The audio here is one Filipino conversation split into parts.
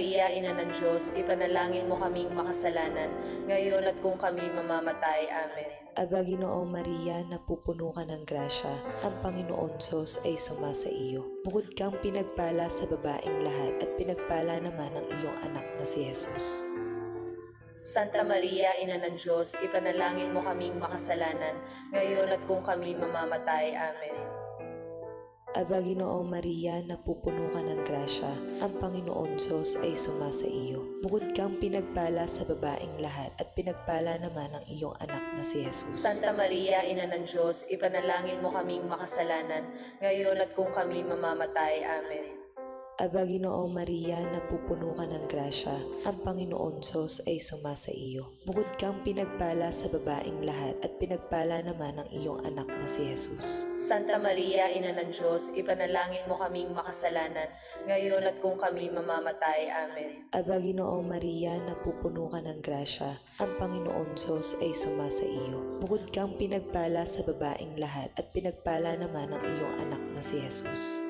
Maria, Ina ng Diyos, ipanalangin mo kaming makasalanan, ngayon at kung kami mamamatay. Amen. Aba Ginoong Maria, napupuno ka ng grasya, ang Panginoon Diyos ay sumasa iyo. Bukod kang pinagpala sa babaeng lahat at pinagpala naman ang iyong anak na si Jesus. Santa Maria, Ina ng Diyos, ipanalangin mo kaming makasalanan, ngayon at kung kami mamamatay. Amen. Aba Ginoong Maria, napupuno ka ng grasya, ang Panginoon Diyos ay sumasa iyo. Bukod kang pinagpala sa babaeng lahat at pinagpala naman ang iyong anak na si Jesus. Santa Maria, Ina ng Diyos, ipanalangin mo kaming makasalanan, ngayon at kung kami mamamatay. Amen. Aba Ginoong Maria, napupuno ka ng grasya, ang Panginoon Diyos ay sumasa iyo. Bukod kang pinagpala sa babaeng lahat at pinagpala naman ang iyong anak na si Jesus. Santa Maria, Ina ng Diyos, ipanalangin mo kaming makasalanan, ngayon at kung kami mamamatay. Amen. Aba Ginoong Maria, napupuno ka ng grasya, ang Panginoon Diyos ay sumasa iyo. Bukod kang pinagpala sa babaeng lahat at pinagpala naman ang iyong anak na si Jesus.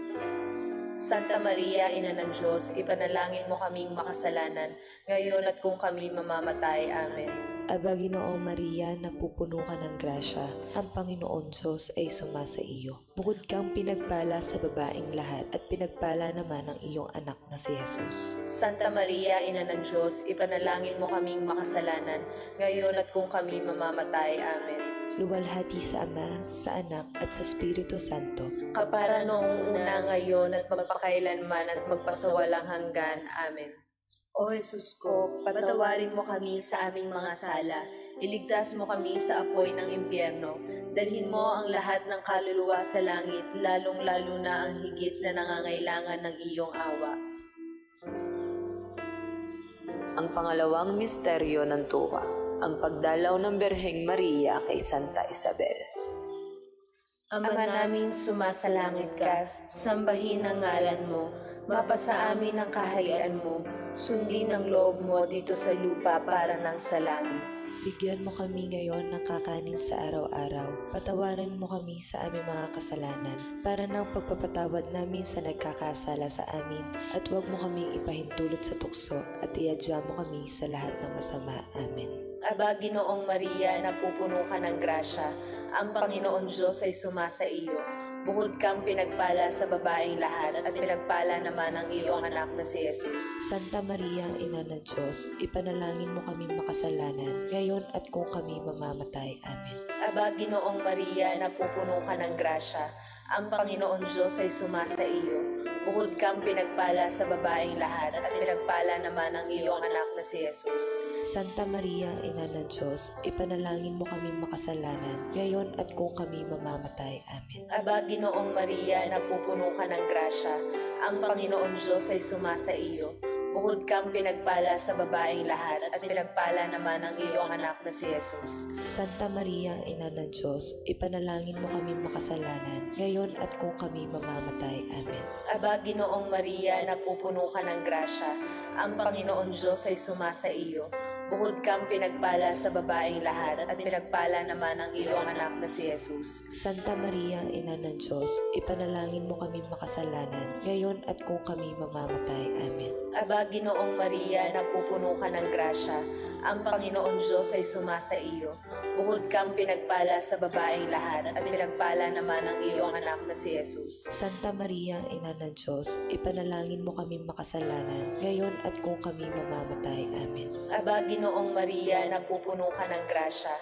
Santa Maria, Ina ng Diyos, ipanalangin mo kaming makasalanan, ngayon at kung kami mamamatay. Amen. Aba Ginoong Maria, napupuno ka ng grasya, ang Panginoon Diyos ay sumasa iyo. Bukod kang pinagpala sa babaeng lahat at pinagpala naman ang iyong anak na si Jesus. Santa Maria, Ina ng Diyos, ipanalangin mo kaming makasalanan, ngayon at kung kami mamamatay. Amen. Luwalhati sa Ama, sa Anak at sa Espiritu Santo. Kapara noong una ngayon at magpakailanman at magpasawalang hanggan. Amen. O Jesus ko, patawarin mo kami sa aming mga sala. Iligtas mo kami sa apoy ng impyerno. Dalhin mo ang lahat ng kaluluwa sa langit, lalong-lalo na ang higit na nangangailangan ng iyong awa. Ang pangalawang misteryo ng tuwa, ang pagdalaw ng Berheng Maria kay Santa Isabel. Ama namin sumasalangit ka, sambahin ang ngalan mo, mapasa amin ang kaharian mo, sundin ang loob mo dito sa lupa para ng sa langit. Bigyan mo kami ngayon ng kakanin sa araw-araw. Patawarin mo kami sa aming mga kasalanan para ng pagpapatawad namin sa nagkakasala sa amin at huwag mo kaming ipahintulot sa tukso at iadya mo kami sa lahat ng masama. Amen. Aba, Ginoong Maria, napupuno ka ng grasya, ang Panginoon Diyos ay sumasa iyo. Bukod kang pinagpala sa babaeng lahat at pinagpala naman ang iyong anak na si Jesus. Santa Maria, Ina ng Diyos, ipanalangin mo kami makasalanan, ngayon at kung kami mamamatay. Amen. Aba, Ginoong Maria, napupuno ka ng grasya, ang Panginoon Diyos ay sumasa iyo. Bukod kang pinagpala sa babaeng lahat at pinagpala naman ang iyong anak na si Jesus. Santa Maria, Ina ng Diyos, ipanalangin mo kami makasalanan, ngayon at kung kami mamamatay. Amen. Aba, Ginoong Maria, napupuno ka ng grasya, ang Panginoon Diyos ay sumasa iyo. Bukod kang pinagpala sa babaeng lahat at pinagpala naman ang iyong anak na si Jesus. Santa Maria, Ina ng Diyos, ipanalangin mo kami makasalanan, ngayon at kung kami mamamatay. Amen. Aba, Ginoong Maria, napupuno ka ng grasya, ang Panginoon Diyos ay sumasa iyo. Bukod kang pinagpala sa babaeng lahat at pinagpala naman ang iyong anak na si Jesus. Santa Maria, Ina ng Diyos, ipanalangin mo kami makasalanan, ngayon at kung kami mamamatay. Amen. Aba, Ginoong Maria, napupuno ka ng grasya, ang Panginoon Diyos ay sumasa iyo. Bukod kang pinagpala sa babaeng lahat at pinagpala naman ang iyong anak na si Jesus. Santa Maria, Ina ng Diyos, ipanalangin mo kami makasalanan, ngayon at kung kami mamamatay. Amen. Aba, Ginoong Maria, napupuno ka ng grasya,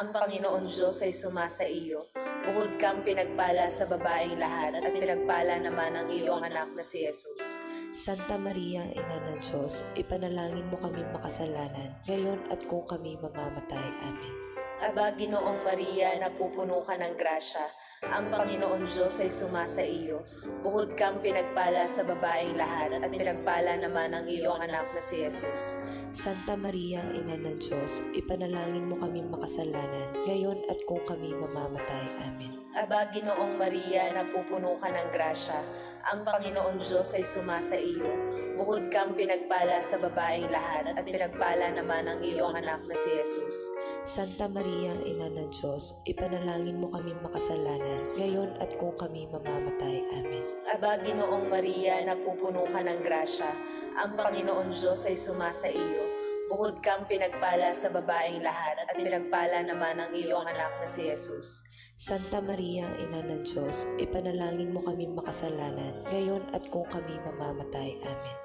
ang Panginoon Diyos ay sumasa iyo. Bukod kang pinagpala sa babaeng lahat at pinagpala naman ang iyong anak na si Jesus. Santa Maria, Ina ng Diyos, ipanalangin mo kami makasalanan, ngayon at kung kami mamamatay. Amen. Aba, Ginoong Maria, napupuno ka ng grasya, ang Panginoon Diyos ay sumasa iyo. Bukod kang pinagpala sa babaeng lahat at pinagpala naman ang iyong anak na si Jesus. Santa Maria, Ina ng Diyos, ipanalangin mo kami makasalanan, ngayon at kung kami mamamatay. Amen. Aba, Ginoong Maria, napupuno ka ng grasya, ang Panginoon Diyos ay sumasa iyo. Bukod kang pinagpala sa babaeng lahat at pinagpala naman ang iyong anak na si Jesus. Santa Maria, Ina ng Diyos, ipanalangin mo kami makasalanan, ngayon at kung kami mamamatay. Amen. Aba, Ginoong Maria, napupuno ka ng grasya. Ang Panginoon Diyos ay sumasa iyo. Bukod kang pinagpala sa babaeng lahat at pinagpala naman ang iyong anak na si Jesus. Santa Maria, Ina ng Diyos, ipanalangin mo kami makasalanan, ngayon at kung kami mamamatay. Amen.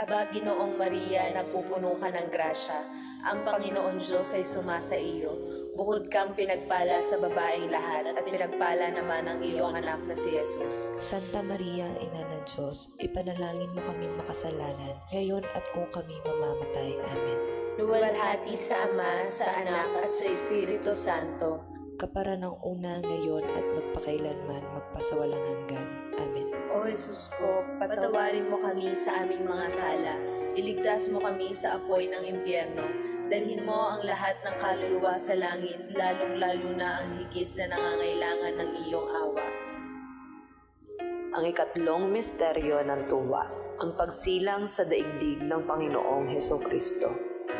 Aba, Ginoong Maria, napupuno ka ng grasya. Ang Panginoon Diyos ay sumasa iyo. Bukod kang pinagpala sa babaeng lahat at pinagpala naman ang iyong anak na si Jesus. Santa Maria, Ina ng Diyos, ipanalangin mo kami makasalanan, ngayon at kung kami mamamatay. Amen. Luwalhati sa Ama, sa Anak at sa Espiritu Santo. Kapara ng una, ngayon at magpakailanman, magpasawalang hanggan. Amen. O Jesus ko, patawarin mo kami sa aming mga sala. Iligtas mo kami sa apoy ng impyerno. Dalhin mo ang lahat ng kaluluwa sa langit, lalong-lalo na ang higit na nangangailangan ng iyong awa. Ang ikatlong misteryo ng tuwa, ang pagsilang sa daigdig ng Panginoong Heso Kristo.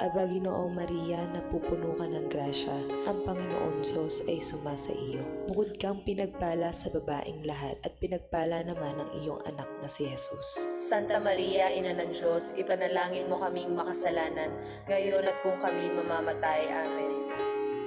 Aba, Ginoong Maria, napupuno ka ng grasya, ang Panginoon Diyos ay sumasa iyo. Bukod kang pinagpala sa babaeng lahat at pinagpala naman ang iyong anak na si Jesus. Santa Maria, Ina ng Diyos, ipanalangin mo kaming makasalanan, ngayon at kung kami mamamatay. Amen.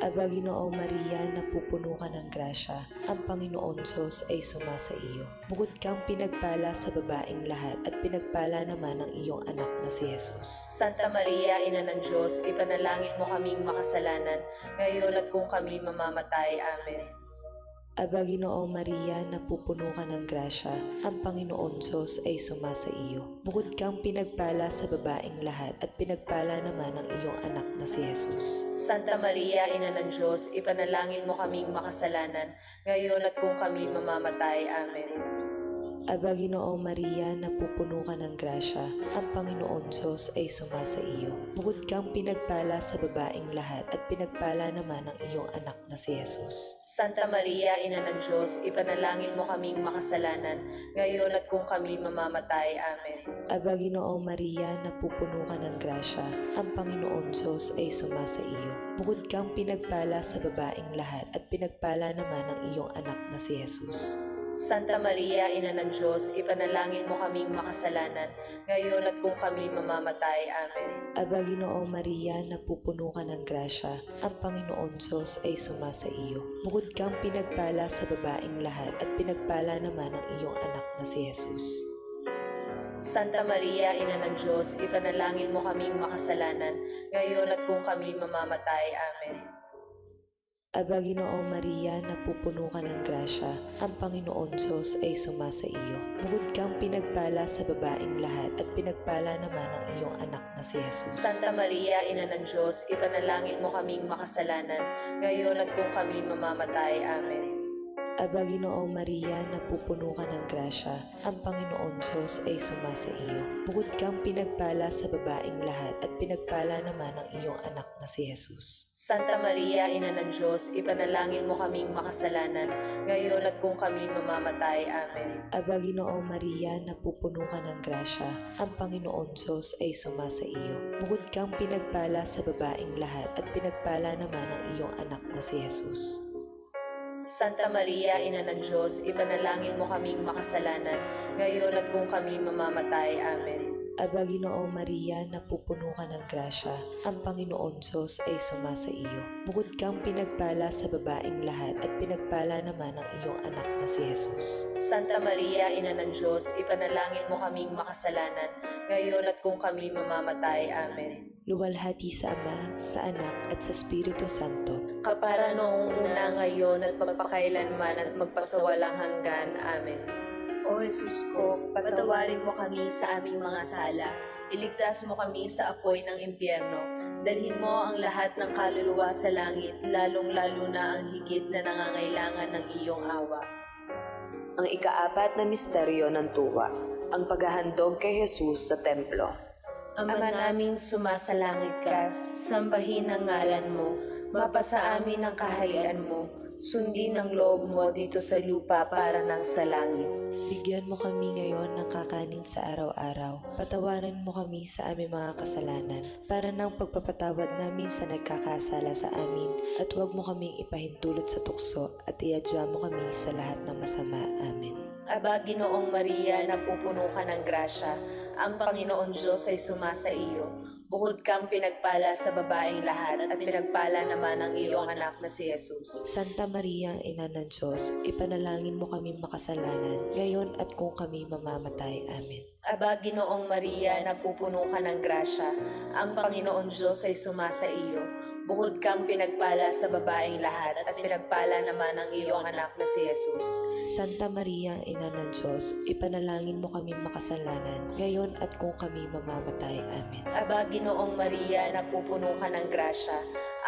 Aba, Ginoong Maria, napupuno ka ng grasya, ang Panginoon Diyos ay sumasa iyo. Bukod kang pinagpala sa babaeng lahat at pinagpala naman ang iyong anak na si Jesus. Santa Maria, Ina ng Diyos, ipanalangin mo kaming makasalanan, ngayon at kung kami mamamatay. Amen. Aba, Ginoong Maria, napupuno ka ng grasya, ang Panginoon Diyos ay sumasa iyo. Bukod kang pinagpala sa babaeng lahat at pinagpala naman ang iyong anak na si Jesus. Santa Maria, Ina ng Diyos, ipanalangin mo kaming makasalanan, ngayon at kung kami mamamatay. Amen. Aba, Ginoong Maria, napupuno ka ng grasya, ang Panginoon Diyos ay sumasa iyo. Bukod kang pinagpala sa babaeng lahat at pinagpala naman ang iyong anak na si Jesus. Santa Maria, Ina ng Diyos, ipanalangin mo kaming makasalanan, ngayon at kung kami mamamatay. Amen. Aba, Ginoong Maria, napupuno ka ng grasya, ang Panginoon Diyos ay sumasa iyo. Bukod kang pinagpala sa babaeng lahat at pinagpala naman ang iyong anak na si Jesus. Santa Maria, Ina ng Diyos, ipanalangin mo kaming makasalanan, ngayon at kung kami mamamatay. Amen. Aba, Ginoong Maria, napupuno ka ng grasya, ang Panginoon Diyos ay sumasa iyo. Bukod kang pinagpala sa babaeng lahat at pinagpala naman ang iyong anak na si Jesus. Santa Maria, Ina ng Diyos, ipanalangin mo kaming makasalanan, ngayon at kung kami mamamatay. Amen. Aba, Ginoong Maria, napupuno ka ng grasya, ang Panginoon Diyos ay sumasa iyo. Bukod kang pinagpala sa babaeng lahat at pinagpala naman ang iyong anak na si Jesus. Santa Maria, Ina ng Diyos, ipanalangin mo kaming makasalanan, ngayon at kung kami mamamatay. Amen. Aba, Ginoong Maria, napupuno ka ng grasya, ang Panginoon Diyos ay sumasa iyo. Bukod kang pinagpala sa babaeng lahat at pinagpala naman ang iyong anak na si Jesus. Santa Maria, Ina ng Diyos, ipanalangin mo kaming makasalanan, ngayon at kung kami mamamatay. Amen. Aba, Ginoong Maria, napupuno ka ng grasya, ang Panginoon Diyos ay sumasa iyo. Bukod kang pinagpala sa babaeng lahat at pinagpala naman ang iyong anak na si Jesus. Santa Maria, Ina ng Diyos, ipanalangin mo kaming makasalanan, ngayon at kung kami mamamatay. Amen. Aba, Ginoong Maria, napupuno ka ng grasya, ang Panginoon Diyos ay sumasa iyo. Bukod kang pinagpala sa babaeng lahat at pinagpala naman ang iyong anak na si Jesus. Santa Maria, Ina ng Diyos, ipanalangin mo kaming makasalanan, ngayon at kung kami mamamatay. Amen. Luwalhati sa Ama, sa Anak at sa Espiritu Santo. Kapara noong una ngayon at magpakailanman at magpasawalang hanggan. Amen. O Jesus ko, patawarin mo kami sa aming mga sala. Iligtas mo kami sa apoy ng impyerno. Dalhin mo ang lahat ng kaluluwa sa langit, lalong-lalo na ang higit na nangangailangan ng iyong awa. Ang ikaapat na misteryo ng tuwa, ang paghahandog kay Jesus sa templo. Ama naming sumasalangit ka, sambahin ang ngalan mo, mapasa amin ang kaharian mo, sundin ang loob mo dito sa lupa para ng sa langit. Bigyan mo kami ngayon ng kakanin sa araw-araw. Patawarin mo kami sa aming mga kasalanan para ng pagpapatawad namin sa nagkakasala sa amin at huwag mo kaming ipahintulot sa tukso at iadya mo kami sa lahat ng masama. Amen. Aba, Ginoong Maria, napupuno ka ng grasya, ang Panginoon Diyos ay sumasa iyo. Bukod kang pinagpala sa babaeng lahat at pinagpala naman ang iyong anak na si Jesus. Santa Maria, Ina ng Diyos, ipanalangin mo kami makasalanan, ngayon at kung kami mamamatay. Amen. Aba, Ginoong Maria, napupuno ka ng grasya, ang Panginoon Diyos ay sumasa iyo. Bukod kang pinagpala sa babaeng lahat at pinagpala naman ang iyong anak na si Jesus. Santa Maria, Ina ng Diyos, ipanalangin mo kami makasalanan, ngayon at kung kami mamamatay. Amen. Aba, Ginoong Maria, napupuno ka ng grasya,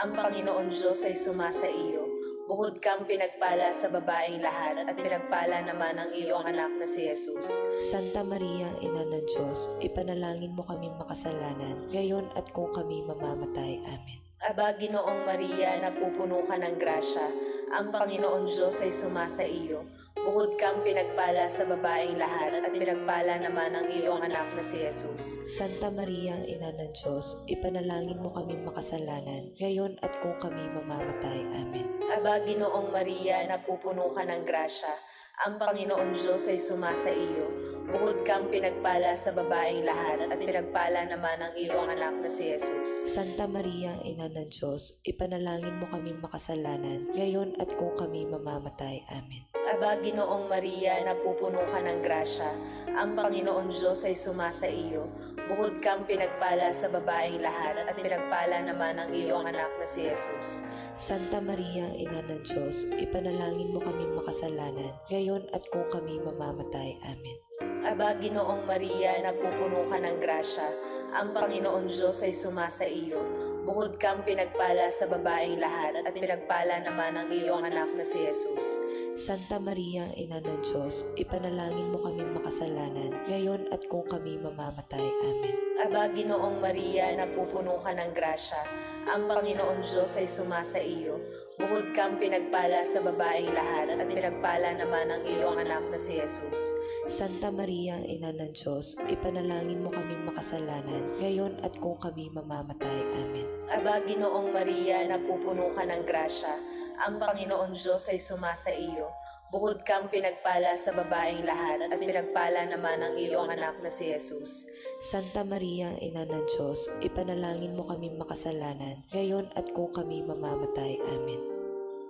ang Panginoon Diyos ay sumasa iyo. Bukod kang pinagpala sa babaeng lahat at pinagpala naman ang iyong anak na si Jesus. Santa Maria, Ina ng Diyos, ipanalangin mo kami makasalanan, ngayon at kung kami mamamatay. Amen. Aba, Ginoong Maria, napupuno ka ng grasya, ang Panginoon Diyos ay sumasa iyo. Bukod kang pinagpala sa babaeng lahat at pinagpala naman ang iyong anak na si Jesus. Santa Maria, Ina ng Diyos, ipanalangin mo kami makasalanan, ngayon at kung kami mamamatay. Amen. Aba, Ginoong Maria, napupuno ka ng grasya, ang Panginoon Diyos ay sumasa iyo. Bukod kang pinagpala sa babaeng lahat at pinagpala naman ang iyong anak na si Jesus. Santa Maria, Ina ng Diyos, ipanalangin mo kami makasalanan, ngayon at kung kami mamamatay. Amen. Aba, Ginoong Maria, napupuno ka ng grasya, ang Panginoon Diyos ay sumasa iyo. Bukod kang pinagpala sa babaeng lahat at pinagpala naman ang iyong anak na si Jesus. Santa Maria, Ina ng Diyos, ipanalangin mo kami makasalanan, ngayon at kung kami mamamatay. Amen. Aba, Ginoong Maria, napupuno ka ng grasya, ang Panginoon Diyos ay sumasa iyo. Bukod kang pinagpala sa babaeng lahat at pinagpala naman ang iyong anak na si Jesus. Santa Maria, Ina ng Diyos, ipanalangin mo kami makasalanan, ngayon at kung kami mamamatay. Amen. Aba, Ginoong Maria, napupuno ka ng grasya, ang Panginoon Diyos ay sumasa iyo. Bukod kang pinagpala sa babaeng lahat at pinagpala naman ang iyong anak na si Jesus. Santa Maria, Ina ng Diyos, ipanalangin mo kami makasalanan, ngayon at kung kami mamamatay. Amen. Aba, Ginoong Maria, napupuno ka ng grasya, ang Panginoon Diyos ay sumasa iyo. Bukod kang pinagpala sa babaeng lahat at pinagpala naman ang iyong anak na si Jesus. Santa Maria, Ina ng Diyos, ipanalangin mo kami makasalanan, ngayon at kung kami mamamatay. Amen.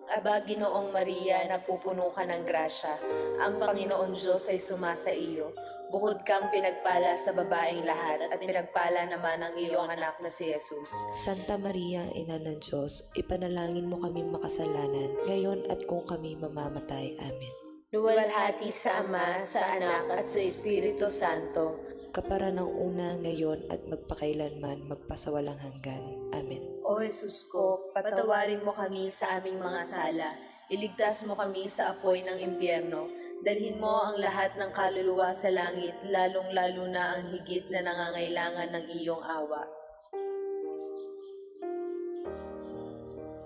Aba, Ginoong Maria, napupuno ka ng grasya, ang Panginoon Diyos ay sumasa iyo. Bukod kang pinagpala sa babaeng lahat at pinagpala naman ang iyong anak na si Jesus. Santa Maria, Ina ng Diyos, ipanalangin mo kami makasalanan, ngayon at kung kami mamamatay. Amen. Luwalhati sa Ama, sa Anak at sa Espiritu Santo, Kapara ng una, ngayon at magpakailanman, magpasawalang hanggan. Amen. O Jesus ko, patawarin mo kami sa aming mga sala. Iligtas mo kami sa apoy ng impyerno. Dalhin mo ang lahat ng kaluluwa sa langit, lalong-lalo na ang higit na nangangailangan ng iyong awa.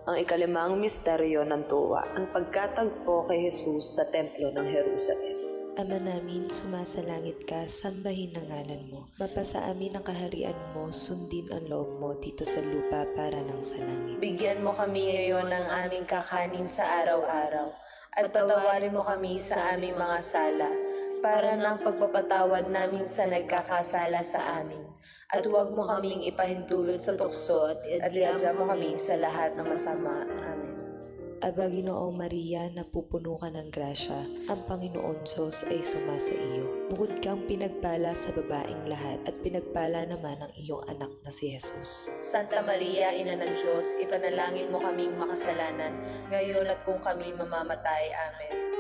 Ang ikalimang misteryo ng tuwa, ang pagkatagpo kay Jesus sa templo ng Jerusalem. Ama namin, sumasalangit ka, sambahin ang ngalan mo. Mapasa amin ang kaharian mo, sundin ang loob mo dito sa lupa para ng sa langit. Bigyan mo kami ngayon ng aming kakanin sa araw-araw, at patawarin mo kami sa aming mga sala, para ng pagpapatawad namin sa nagkakasala sa amin. At huwag mo kaming ipahintulot sa tukso at iadya mo kami sa lahat ng masama. Amen. Aba, Ginoong Maria, napupuno ka ng grasya, ang Panginoon Diyos ay sumasa iyo. Bukod kang pinagpala sa babaeng lahat at pinagpala naman ang iyong anak na si Jesus. Santa Maria, Ina ng Diyos, ipanalangin mo kaming makasalanan, ngayon at kung kami mamamatay. Amen.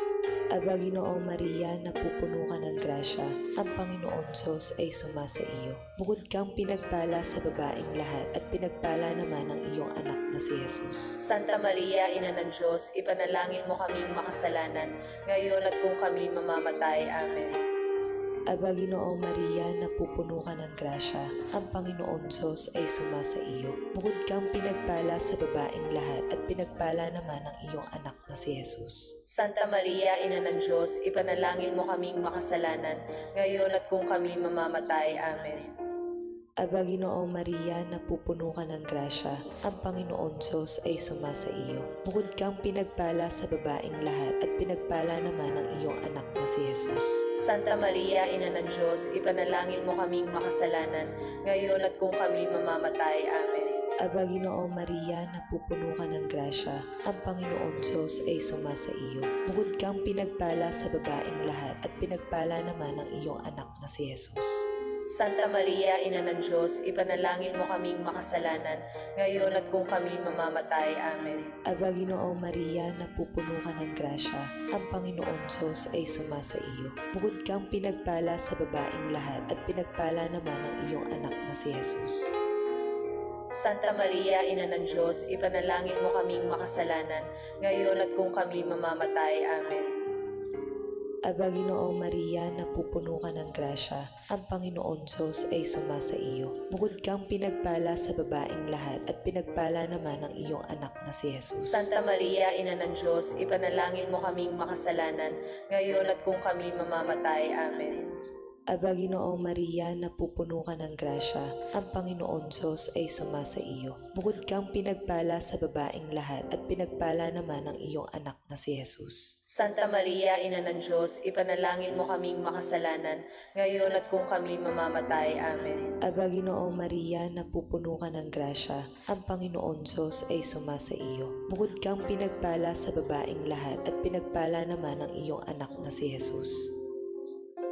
Aba Ginoong Maria, napupuno ka ng grasya, ang Panginoon Diyos ay sumasa iyo. Bukod kang pinagpala sa babaeng lahat at pinagpala naman ang iyong anak na si Jesus. Santa Maria, Ina ng Diyos, ipanalangin mo kaming makasalanan, ngayon at kung kami mamamatay. Amen. Aba Ginoong Maria, napupuno ka ng grasya, ang Panginoon Diyos ay sumasa iyo. Bukod kang pinagpala sa babaeng lahat at pinagpala naman ang iyong anak na si Jesus. Santa Maria, Ina ng Diyos, ipanalangin mo kaming makasalanan, ngayon at kung kami mamamatay. Amen. Aba Ginoong Maria, napupuno ka ng grasya, ang Panginoon Diyos ay sumasa iyo. Bukod kang pinagpala sa babaeng lahat at pinagpala naman ang iyong anak na si Jesus. Santa Maria, Ina ng Diyos, ipanalangin mo kaming makasalanan, ngayon at kung kami mamamatay. Amen. Aba Ginoong Maria, napupuno ka ng grasya, ang Panginoon Diyos ay sumasa iyo. Bukod kang pinagpala sa babaeng lahat at pinagpala naman ang iyong anak na si Jesus. Santa Maria, Ina ng Diyos, ipanalangin mo kaming makasalanan, ngayon at kung kami mamamatay. Amen. Aba Ginoong Maria, napupuno ka ng grasya, ang Panginoon Diyos ay sumasa iyo. Bukod kang pinagpala sa babaeng lahat at pinagpala naman ang iyong anak na si Jesus. Santa Maria, Ina ng Diyos, ipanalangin mo kaming makasalanan, ngayon at kung kami mamamatay. Amen. Aba Ginoong Maria, napupuno ka ng grasya, ang Panginoon Diyos ay sumasa iyo. Bukod kang pinagpala sa babaeng lahat at pinagpala naman ang iyong anak na si Jesus. Santa Maria, Ina ng Diyos, ipanalangin mo kaming makasalanan, ngayon at kung kami mamamatay. Amen. Aba Ginoong Maria, napupuno ka ng grasya, ang Panginoon Diyos ay sumasa iyo. Bukod kang pinagpala sa babaeng lahat at pinagpala naman ang iyong anak na si Jesus. Santa Maria, Ina ng Diyos, ipanalangin mo kaming makasalanan, ngayon at kung kami mamamatay. Amen. Aba Ginoong Maria, napupuno ka ng grasya, ang Panginoon Diyos ay sumasa iyo. Bukod kang pinagpala sa babaeng lahat at pinagpala naman ang iyong anak na si Jesus.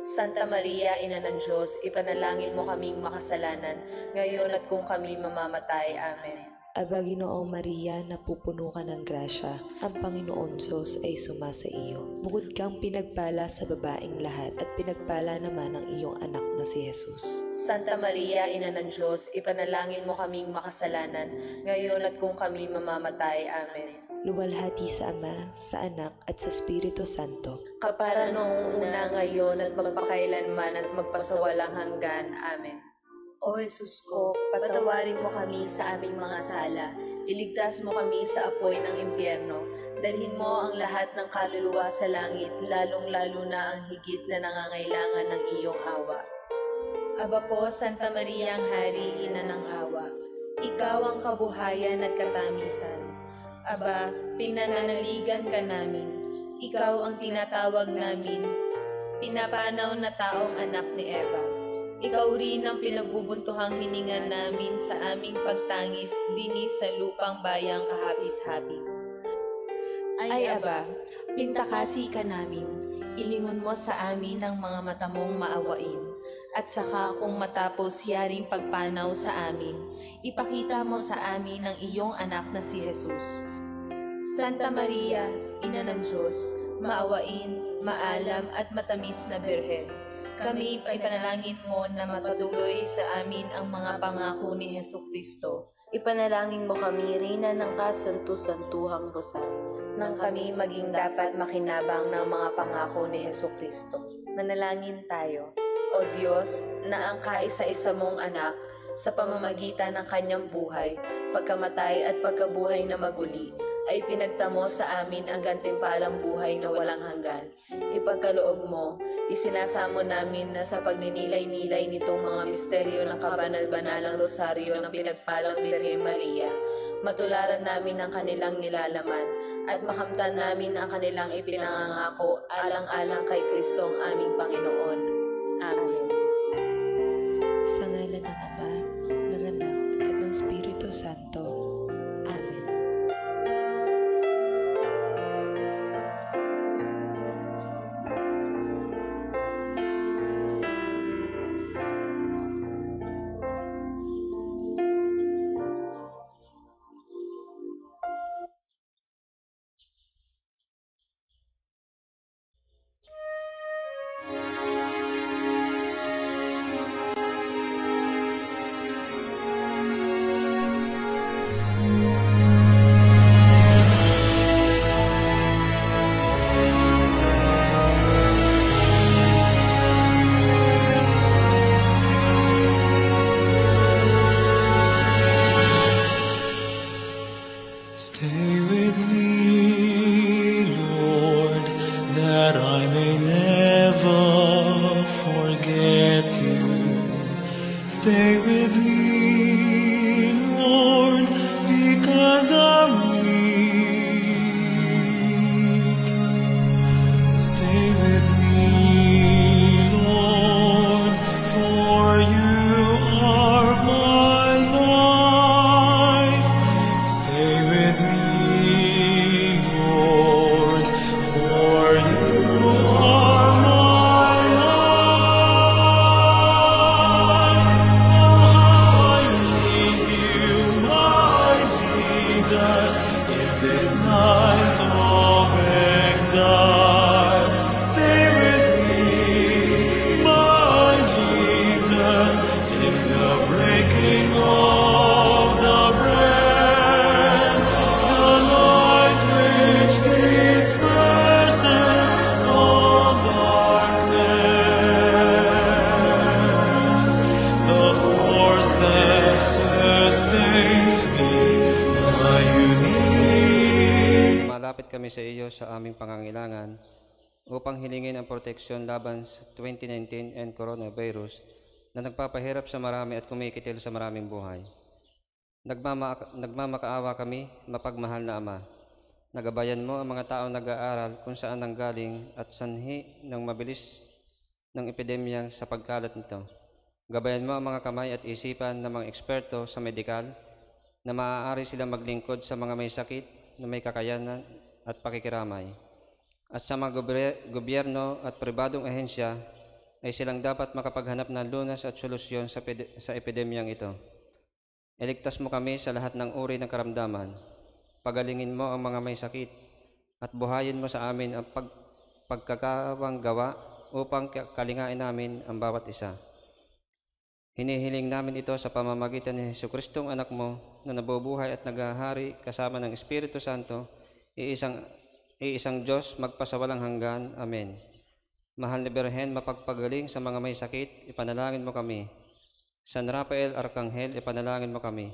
Santa Maria, Ina ng Diyos, ipanalangin mo kaming makasalanan, ngayon at kung kami mamamatay. Amen. Aba Ginoong Maria, napupuno ka ng grasya, ang Panginoon Diyos ay sumasa iyo. Bukod kang pinagpala sa babaeng lahat at pinagpala naman ang iyong anak na si Jesus. Santa Maria, Ina ng Diyos, ipanalangin mo kaming makasalanan, ngayon at kung kami mamamatay. Amen. Luwalhati sa Ama, sa Anak at sa Espiritu Santo. Kapara noong una ngayon at magpakailanman at magpasawalang hanggan. Amen. O Jesus ko, patawarin mo kami sa aming mga sala. Iligtas mo kami sa apoy ng impyerno. Dalhin mo ang lahat ng kaluluwa sa langit, lalong-lalo na ang higit na nangangailangan ng iyong awa. Aba po, Santa Maria ang Hari, Ina ng Awa. Ikaw ang kabuhayan at katamisan. Aba, pinananaligan ka namin. Ikaw ang tinatawag namin. Pinapanaw na taong anak ni Eva. Ikaw rin ang pinagbubuntuhang hininga namin sa aming pagtangis dinis sa lupang bayang kahapis-hapis. Ay Aba, pintakasi ka namin. Ilingon mo sa amin ang mga mata mong maawain. At saka kung matapos yaring pagpanaw sa amin, ipakita mo sa amin ang iyong anak na si Jesus. Santa Maria, Ina ng Diyos, maawain, maalam at matamis na Birhen. Kami ay panalangin mo na mapatuloy sa amin ang mga pangako ni Heso Kristo. Ipanalangin mo kami, Reyna ng kasantu-santuhang rosaryo. Nang kami maging dapat makinabang ng mga pangako ni Heso Kristo. Manalangin tayo. O Diyos, na ang kaisa-isa mong anak sa pamamagitan ng kanyang buhay, pagkamatay at pagkabuhay na maguli, ay pinagtamo sa amin ang gantimpalang buhay na walang hanggan. Ipagkaloob mo, isinasamo namin na sa pagninilay-nilay nitong mga misteryo ng kabanal-banalang rosaryo ng pinagpalang Birhen Maria, matularan namin ang kanilang nilalaman at makamtan namin ang kanilang ipinangangako alang-alang kay Kristo ang aming Panginoon. Amen. Sa aming pangangailangan upang hilingin ang proteksyon laban sa 2019 and coronavirus na nagpapahirap sa marami at kumikitil sa maraming buhay. Nagmama- nagmamakaawa kami, mapagmahal na Ama. Nagabayan mo ang mga taong nag-aaral kung saan nanggaling at sanhi ng mabilis ng epidemya sa pagkalat nito. Gabayan mo ang mga kamay at isipan ng mga eksperto sa medikal na maaari silang maglingkod sa mga may sakit na may kakayanan at pakikiramay. At sa mga gobyerno at pribadong ahensya ay silang dapat makapaghanap ng lunas at solusyon sa, sa epidemyang ito. Iligtas mo kami sa lahat ng uri ng karamdaman. Pagalingin mo ang mga may sakit at buhayin mo sa amin ang pag, pagkakawang gawa upang ka- kalingain namin ang bawat isa. Hinihiling namin ito sa pamamagitan ni Heso Kristong anak mo na nabubuhay at naghahari kasama ng Espiritu Santo, iisang, iisang Diyos magpasawalang hanggan. Amen. Mahal ni Berhen, mapagpagaling sa mga may sakit, ipanalangin mo kami. San Rafael Arcangel, ipanalangin mo kami.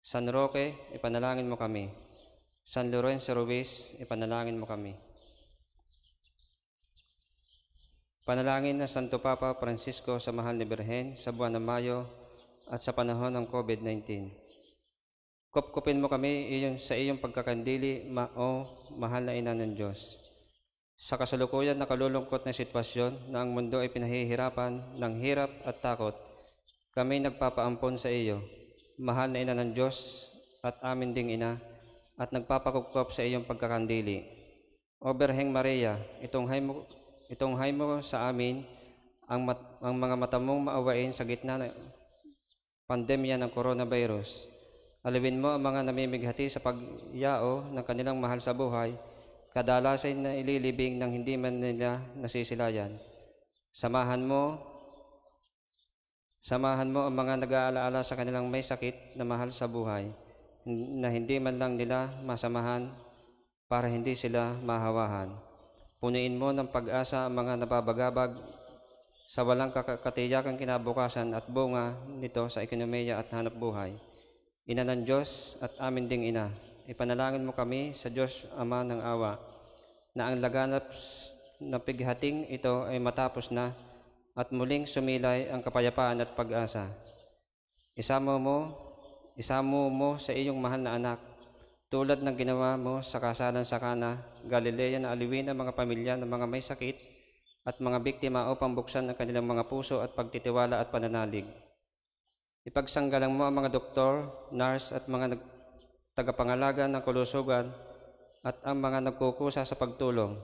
San Roque, ipanalangin mo kami. San Lorenzo Ruiz, ipanalangin mo kami. Panalangin na Santo Papa Francisco sa mahal ni Berhen sa buwan ng Mayo at sa panahon ng COVID-19. Kupkupin mo kami iyon sa iyong pagkakandili, ma o mahal na ina ng Diyos. Sa kasalukuyan na kalulungkot na sitwasyon na ang mundo ay pinahihirapan ng hirap at takot, kami nagpapaampon sa iyo, mahal na ina ng Diyos at amin ding ina, at nagpapakupkop sa iyong pagkakandili. O Berheng Maria, itunghay mo, itunghay mo sa amin ang, mat- ang mga mata mong maawain sa gitna ng pandemya ng coronavirus. Alawin mo ang mga namimighati sa pagyao ng kanilang mahal sa buhay, kadalasan na ililibing ng hindi man nila nasisilayan. Samahan mo, samahan mo ang mga nag-aalaala sa kanilang may sakit na mahal sa buhay, na hindi man lang nila masamahan para hindi sila mahawahan. Punuin mo ng pag-asa ang mga nababagabag sa walang kaka- katiyakang kinabukasan at bunga nito sa ekonomiya at hanap buhay. Ina ng Diyos at amin ding ina, ipanalangin mo kami sa Diyos Ama ng awa, na ang laganap na pighating ito ay matapos na at muling sumilay ang kapayapaan at pag-asa. Isama mo, isamo mo sa iyong mahal na anak, tulad ng ginawa mo sa kasalan sa Kana, Galilea na aliwin ang mga pamilya ng mga may sakit at mga biktima upang buksan ang kanilang mga puso at pagtitiwala at pananalig. Ipagsanggalang mo ang mga doktor, nurse at mga tagapangalaga ng kulusugan at ang mga nagkukusa sa pagtulong.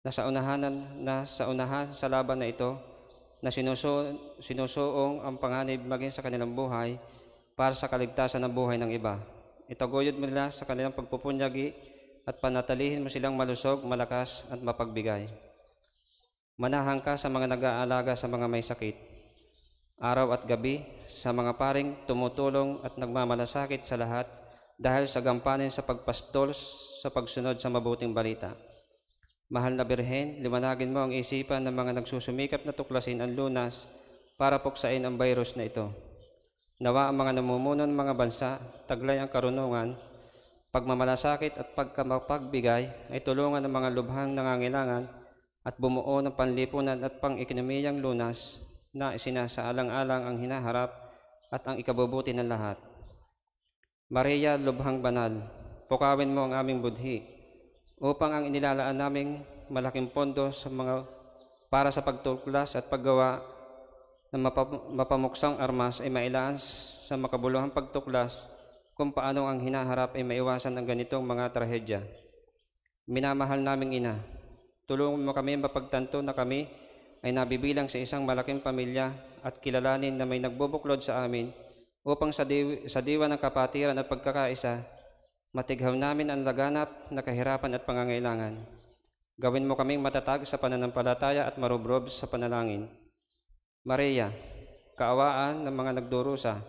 Nasa unahanan na sa unahan sa laban na ito na sinusu, sinusuong ang panganib maging sa kanilang buhay para sa kaligtasan ng buhay ng iba. Itaguyod mo nila sa kanilang pagpupunyagi at panatalihin mo silang malusog, malakas at mapagbigay. Manahang ka sa mga nag-aalaga sa mga may sakit. Araw at gabi, sa mga paring tumutulong at nagmamalasakit sa lahat dahil sa gampanin sa pagpastol sa pagsunod sa mabuting balita. Mahal na Birhen, liwanagin mo ang isipan ng mga nagsusumikap na tuklasin ang lunas para puksain ang virus na ito. Nawa ang mga namumuno ng mga bansa, taglay ang karunungan, pagmamalasakit at pagkamapagbigay ay tulungan ng mga lubhang nangangailangan at bumuo ng panlipunan at pang-ekonomiyang lunas na isinasaalang-alang ang hinaharap at ang ikabubuti ng lahat. Maria, lubhang banal, pukawin mo ang aming budhi upang ang inilalaan naming malaking pondo sa mga para sa pagtuklas at paggawa ng mapa- mapamuksang armas ay mailaan sa makabuluhang pagtuklas kung paano ang hinaharap ay maiwasan ng ganitong mga trahedya. Minamahal naming ina, tulungan mo kami mapagtanto na kami ay nabibilang sa isang malaking pamilya at kilalanin na may nagbubuklod sa amin upang sa, diw- sa diwa ng kapatiran at pagkakaisa, matighaw namin ang laganap na kahirapan at pangangailangan. Gawin mo kaming matatag sa pananampalataya at marubrob sa panalangin. Maria, kaawaan ng mga nagdurusa,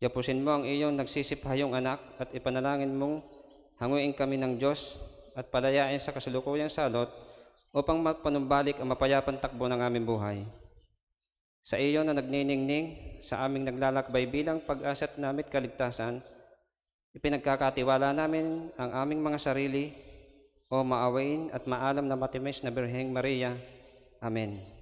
yapusin mo ang iyong nagsisiphayong anak at ipanalangin mong hanguin kami ng Diyos at palayain sa kasulukuyang salot upang mapanumbalik ang mapayapang takbo ng aming buhay. Sa iyo na nagniningning, sa aming naglalakbay bilang pag-asat namit kaligtasan, ipinagkakatiwala namin ang aming mga sarili o maawain at maalam na matimis na Birheng Maria. Amen.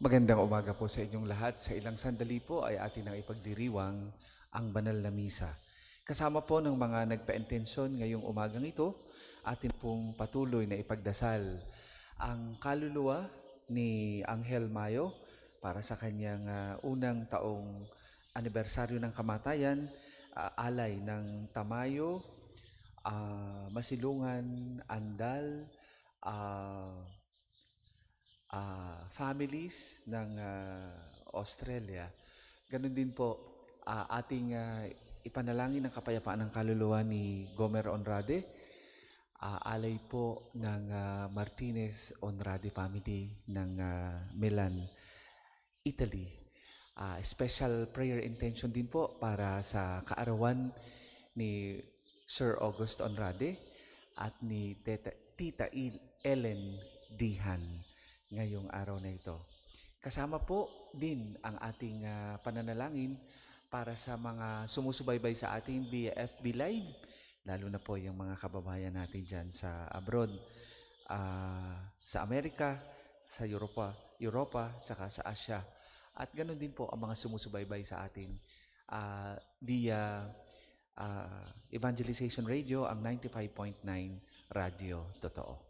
Magandang umaga po sa inyong lahat. Sa ilang sandali po ay atin ang ipagdiriwang ang banal na misa. Kasama po ng mga nagpa-intensyon ngayong umagang ito, atin pong patuloy na ipagdasal ang kaluluwa ni Angel Mayo para sa kanyang ah, unang taong anibersaryo ng kamatayan, ah, alay ng Tamayo, ah, Masilungan, Andal, ah, ah, families ng ah, Australia. Ganon din po ah, ating ah, ipanalangin ang kapayapaan ng kaluluwa ni Gomer Onrade. Ah, alay po ng ah, Martinez Onrade family ng ah, Milan, Italy. Ah, special prayer intention din po para sa kaarawan ni Sir August Onrade at ni Teta, Tita Ellen Dihan ngayong araw na ito. Kasama po din ang ating ah, pananalangin para sa mga sumusubaybay sa ating via FB Live, lalo na po yung mga kababayan natin dyan sa abroad, ah, sa Amerika, sa Europa, Europa, tsaka sa Asia. At ganoon din po ang mga sumusubaybay sa atin ah, via ah, Evangelization Radio, ang 95.9 Radio Totoo.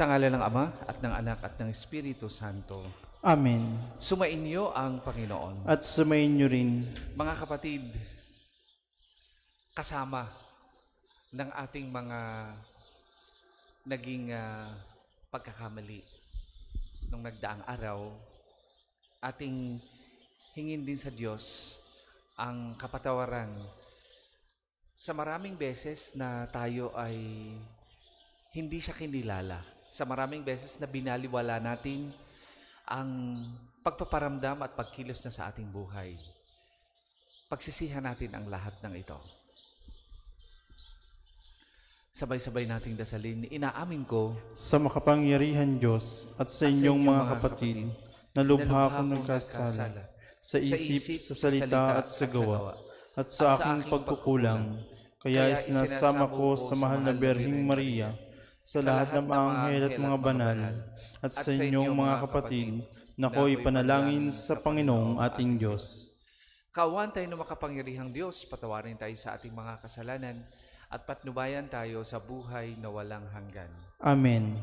Sa ngala ng Ama at ng Anak at ng Espiritu Santo, Amen. sumainyo ang Panginoon. At sumayin niyo rin Mga kapatid, kasama ng ating mga naging ah, pagkakamali nung nagdaang araw, ating hingin din sa Diyos ang kapatawaran sa maraming beses na tayo ay hindi siya kinilala. Sa maraming beses na binaliwala natin ang pagpaparamdam at pagkilos na sa ating buhay. Pagsisihan natin ang lahat ng ito. Sabay-sabay nating dasalin, inaamin ko sa makapangyarihan Diyos at sa inyong mga kapatid na lubha akong nagkasala sa isip, sa salita at sa gawa at sa aking pagkukulang. Kaya isinasama ko sa mahal na Berhing Maria sa lahat ng mga anghel at mga banal at sa inyong mga kapatid na ko'y panalangin sa Panginoong ating Diyos. Kawan tayo ng makapangyarihang Diyos, patawarin tayo sa ating mga kasalanan at patnubayan tayo sa buhay na walang hanggan. Amen.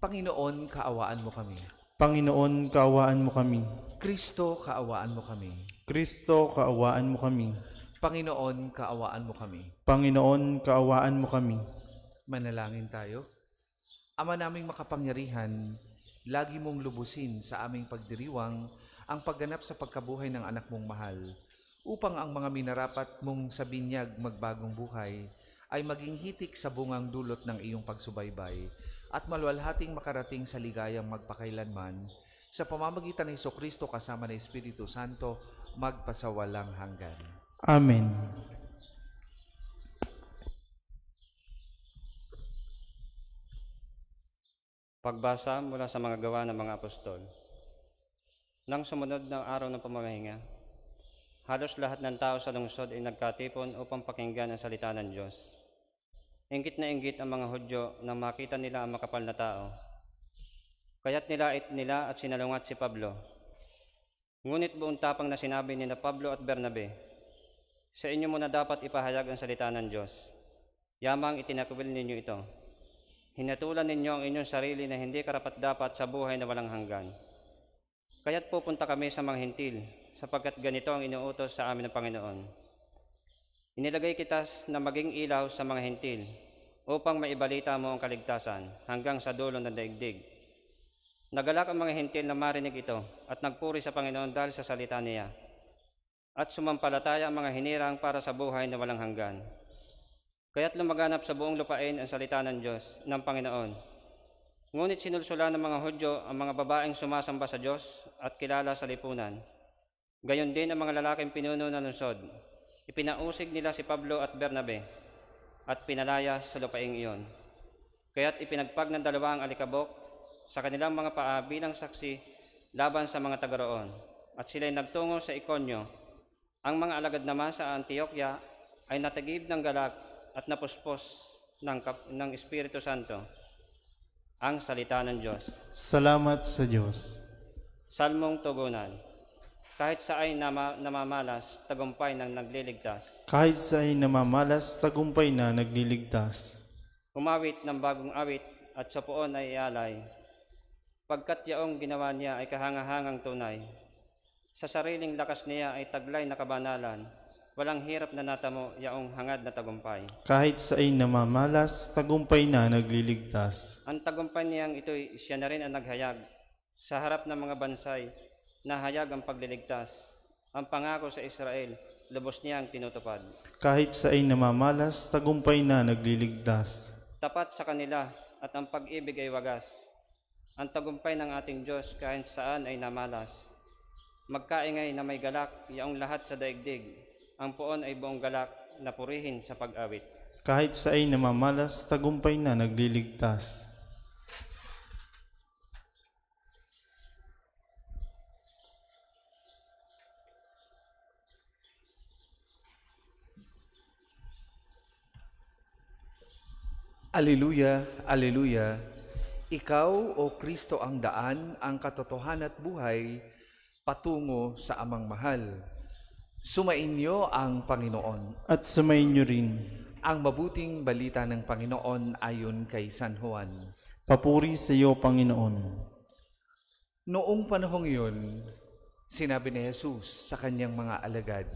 Panginoon, kaawaan mo kami. Panginoon, kaawaan mo kami. Kristo, kaawaan mo kami. Kristo, kaawaan mo kami. Panginoon, kaawaan mo kami. Panginoon, kaawaan mo kami. Manalangin tayo. Ama naming makapangyarihan, lagi mong lubusin sa aming pagdiriwang ang pagganap sa pagkabuhay ng anak mong mahal, upang ang mga minarapat mong sa binyag magbagong buhay ay maging hitik sa bungang dulot ng iyong pagsubaybay at malwalhating makarating sa ligayang magpakailanman sa pamamagitan ng Kristo kasama ng Espiritu Santo magpasawalang hanggan. Amen. Pagbasa mula sa mga gawa ng mga apostol. Nang sumunod ng araw ng pamamahinga, halos lahat ng tao sa lungsod ay nagkatipon upang pakinggan ang salita ng Diyos. Ingit na inggit ang mga Hudyo nang makita nila ang makapal na tao. Kaya't nilait nila at sinalungat si Pablo. Ngunit buong tapang na sinabi ni na Pablo at Bernabe, Sa inyo muna dapat ipahayag ang salita ng Diyos. Yamang itinakwil ninyo ito. Hinatulan ninyo ang inyong sarili na hindi karapat-dapat sa buhay na walang hanggan. Kaya't pupunta kami sa mga hintil, sapagkat ganito ang inuutos sa amin ng Panginoon. Inilagay kita na maging ilaw sa mga hintil, upang maibalita mo ang kaligtasan hanggang sa dulo ng daigdig. Nagalak ang mga hintil na marinig ito at nagpuri sa Panginoon dahil sa salita niya. At sumampalataya ang mga hinirang para sa buhay na walang hanggan. Kaya't lumaganap sa buong lupain ang salita ng Diyos, ng Panginoon. Ngunit sinulsula ng mga Hudyo ang mga babaeng sumasamba sa Diyos at kilala sa lipunan. Gayon din ang mga lalaking pinuno ng lungsod. Ipinausig nila si Pablo at Bernabe at pinalaya sa lupaing iyon. Kaya't ipinagpag ng dalawang alikabok sa kanilang mga paa bilang saksi laban sa mga tagaroon. At sila'y nagtungo sa Ikonyo. Ang mga alagad naman sa Antioquia ay natagib ng galak at napuspos ng, ng Espiritu Santo ang salita ng Diyos. Salamat sa Diyos. Salmong tugunan. Kahit sa ay nama, namamalas, tagumpay ng nagliligtas. Kahit sa ay namamalas, tagumpay na nagliligtas. Umawit ng bagong awit at sa poon ay ialay. Pagkat yaong ginawa niya ay kahangahangang tunay. Sa sariling lakas niya ay taglay na kabanalan. Walang hirap na natamo yaong hangad na tagumpay. Kahit sa ay namamalas, tagumpay na nagliligtas. Ang tagumpay niyang ito'y siya na rin ang naghayag. Sa harap ng mga bansay, nahayag ang pagliligtas. Ang pangako sa Israel, lubos niyang tinutupad. Kahit sa ay namamalas, tagumpay na nagliligtas. Tapat sa kanila at ang pag-ibig ay wagas. Ang tagumpay ng ating Diyos kahit saan ay namalas. Magkaingay na may galak, yaong lahat sa daigdig. Ang poon ay buong galak na purihin sa pag-awit. Kahit sa ay namamalas, tagumpay na nagliligtas. Aleluya, aleluya. Ikaw, O Kristo, ang daan, ang katotohanan at buhay, patungo sa amang mahal. Sumainyo ang Panginoon. At sumayin niyo rin, Ang mabuting balita ng Panginoon ayon kay San Juan. papuri sa iyo, Panginoon. Noong panahong iyon, sinabi ni Jesus sa kanyang mga alagad,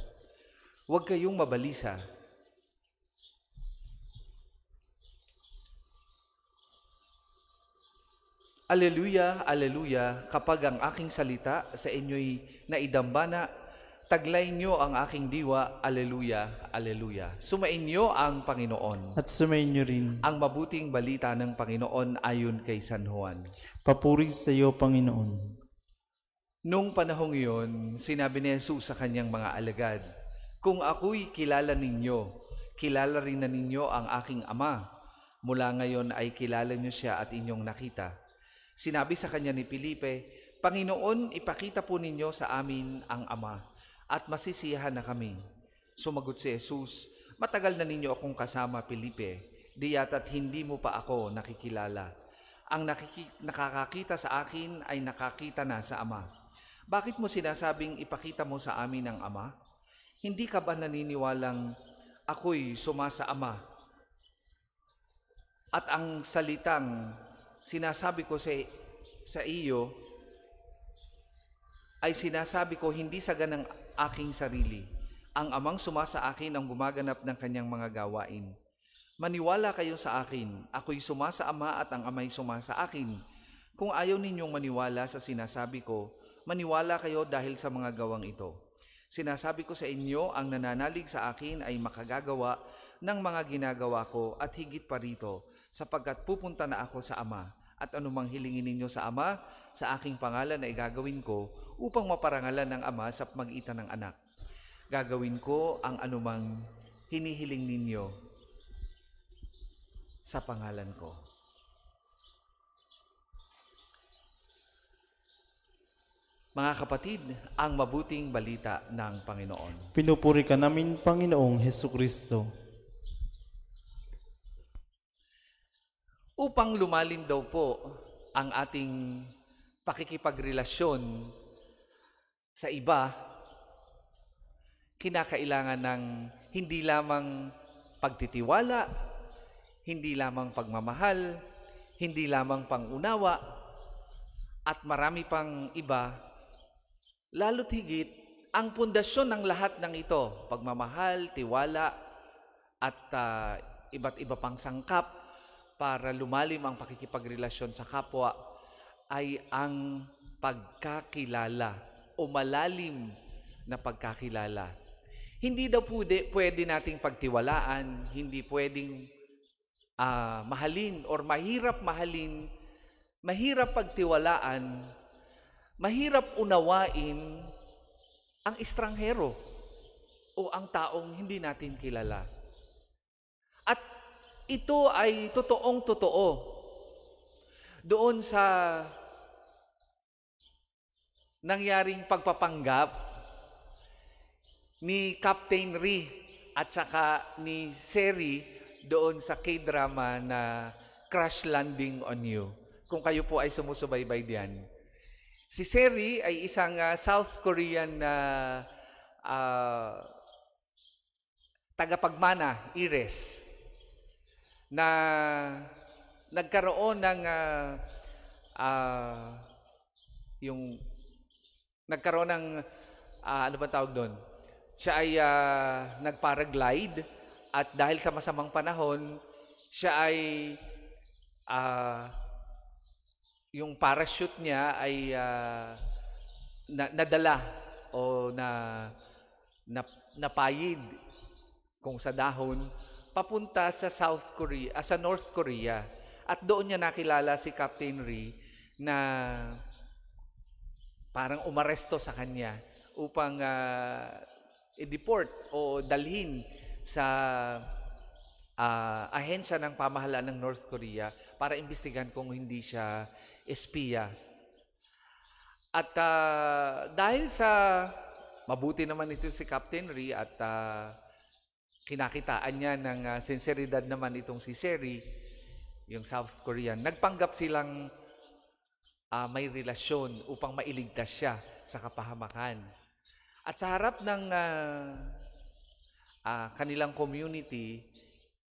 Huwag kayong mabalisa. Aleluya, aleluya, kapag ang aking salita sa inyo'y naidambana, taglay nyo ang aking diwa, aleluya, aleluya. Sumain nyo ang Panginoon. At sumayin niyo rin, Ang mabuting balita ng Panginoon ayon kay San Juan. papuri sa iyo, Panginoon. Nung panahong iyon, sinabi ni Jesus sa kanyang mga alagad, Kung ako'y kilala ninyo, kilala rin na ninyo ang aking ama. Mula ngayon ay kilala niyo siya at inyong nakita. Sinabi sa kanya ni Felipe, Panginoon, ipakita po ninyo sa amin ang ama, at masisiyahan na kami. Sumagot si Jesus, Matagal na ninyo akong kasama, Felipe, di yata't hindi mo pa ako nakikilala. Ang nakiki- nakakakita sa akin ay nakakita na sa Ama. Bakit mo sinasabing ipakita mo sa amin ang Ama? Hindi ka ba naniniwalang ako'y sumasa Ama? At ang salitang sinasabi ko sa, sa iyo ay sinasabi ko hindi sa ganang aking sarili. Ang amang sumasa akin ang gumaganap ng kanyang mga gawain. Maniwala kayo sa akin. Ako'y suma sa Ama at ang Ama'y suma sa akin. Kung ayaw ninyong maniwala sa sinasabi ko, maniwala kayo dahil sa mga gawang ito. Sinasabi ko sa inyo, ang nananalig sa akin ay makagagawa ng mga ginagawa ko at higit pa rito, sapagkat pupunta na ako sa Ama. At anumang hilingin ninyo sa Ama, sa aking pangalan ay gagawin ko upang maparangalan ng Ama sa magitan ng anak. Gagawin ko ang anumang hinihiling ninyo sa pangalan ko. Mga kapatid, ang mabuting balita ng Panginoon. Pinupuri ka namin, Panginoong Heso Kristo. Upang lumalim daw po ang ating pakikipagrelasyon sa iba, kinakailangan ng hindi lamang pagtitiwala, hindi lamang pagmamahal, hindi lamang pangunawa, at marami pang iba, lalo't higit ang pundasyon ng lahat ng ito, pagmamahal, tiwala, at ah, iba't iba pang sangkap para lumalim ang pakikipagrelasyon sa kapwa ay ang pagkakilala o malalim na pagkakilala. Hindi daw pwede, pwede nating pagtiwalaan, hindi pwedeng ah, mahalin or mahirap mahalin, mahirap pagtiwalaan, mahirap unawain ang estranghero o ang taong hindi natin kilala. Ito ay totoong totoo doon sa nangyaring pagpapanggap ni Captain Ri at saka ni Seri doon sa K-drama na Crash Landing on You. Kung kayo po ay sumusubaybay diyan. Si Seri ay isang ah, South Korean na ah, tagapagmana, Ires, na nagkaroon ng ah, ah, yung nagkaroon ng ah, ano ba tawag doon? Siya ay ah, nagparaglide at dahil sa masamang panahon, siya ay ah, yung parachute niya ay ah, na, nadala o na, na napayid kung sa dahon papunta sa South Korea, ah, sa North Korea. At doon niya nakilala si Captain Ri na parang umaresto sa kanya upang ah, i-deport o dalhin sa ah, ahensya ng pamahalaan ng North Korea para imbestigan kung hindi siya espiya. At ah, dahil sa mabuti naman ito si Captain Ri at ah, kinakitaan niya ng ah, sinseridad naman itong si Seri, yung South Korean, nagpanggap silang ah, may relasyon upang mailigtas siya sa kapahamakan. At sa harap ng ah, ah, kanilang community,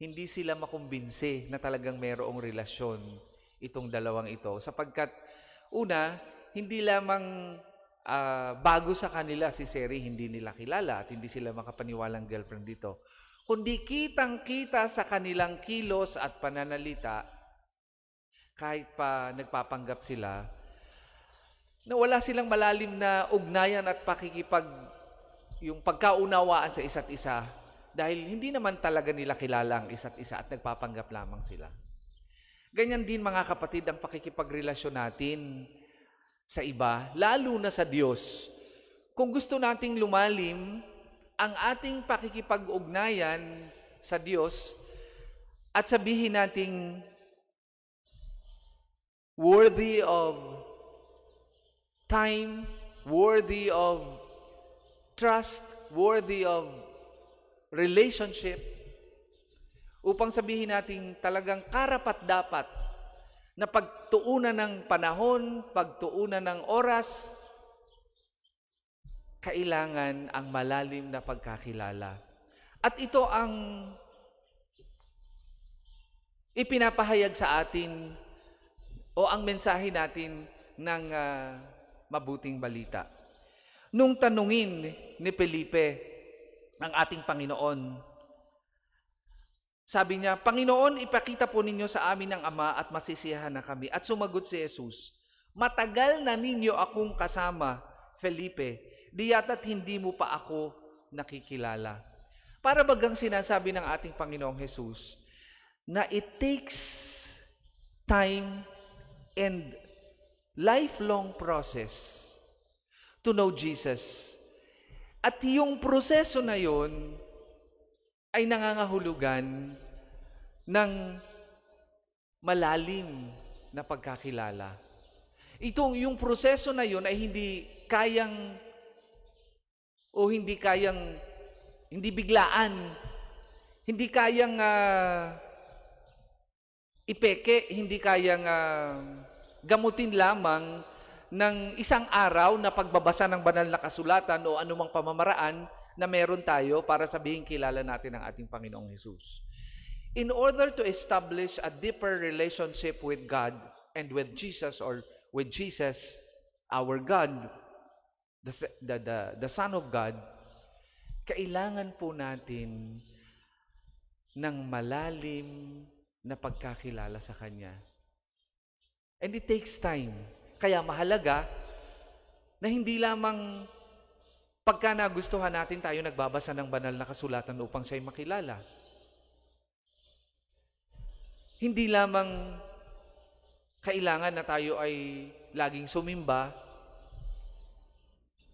hindi sila makumbinse na talagang mayroong relasyon itong dalawang ito. Sapagkat, una, hindi lamang ah, bago sa kanila si Seri, hindi nila kilala at hindi sila makapaniwalang girlfriend dito. Kundi kitang-kita sa kanilang kilos at pananalita, kahit pa nagpapanggap sila, na wala silang malalim na ugnayan at pakikipag yung pagkaunawaan sa isa't isa dahil hindi naman talaga nila kilala ang isa't isa at nagpapanggap lamang sila. Ganyan din mga kapatid ang pakikipagrelasyon natin sa iba, lalo na sa Diyos. Kung gusto nating lumalim ang ating pakikipag-ugnayan sa Diyos at sabihin nating worthy of time, worthy of trust, worthy of relationship, upang sabihin natin talagang karapat dapat na pagtuunan ng panahon, pagtuunan ng oras, kailangan ang malalim na pagkakilala. At ito ang ipinapahayag sa atin o ang mensahe natin ng ah, mabuting balita. Nung tanungin ni Felipe ang ating Panginoon, Sabi niya, Panginoon, ipakita po ninyo sa amin ang Ama at masisiyahan na kami. At sumagot si Jesus, Matagal na ninyo akong kasama, Felipe, di yata't hindi mo pa ako nakikilala. Para bagang sinasabi ng ating Panginoong Jesus na it takes time and lifelong process to know Jesus. At yung proseso na yon ay nangangahulugan ng malalim na pagkakilala. Itong yung proseso na yon ay hindi kayang o hindi kayang hindi biglaan, hindi kayang ah, ipeke, hindi kayang ah, gamutin lamang ng isang araw na pagbabasa ng banal na kasulatan o anumang pamamaraan na meron tayo para sabihin kilala natin ang ating Panginoong Jesus. In order to establish a deeper relationship with God and with Jesus or with Jesus, our God, the, the, the, the Son of God, kailangan po natin ng malalim na pagkakilala sa Kanya. And it takes time. Kaya mahalaga na hindi lamang pagka nagustuhan natin tayo nagbabasa ng banal na kasulatan upang siya'y makilala. Hindi lamang kailangan na tayo ay laging sumimba.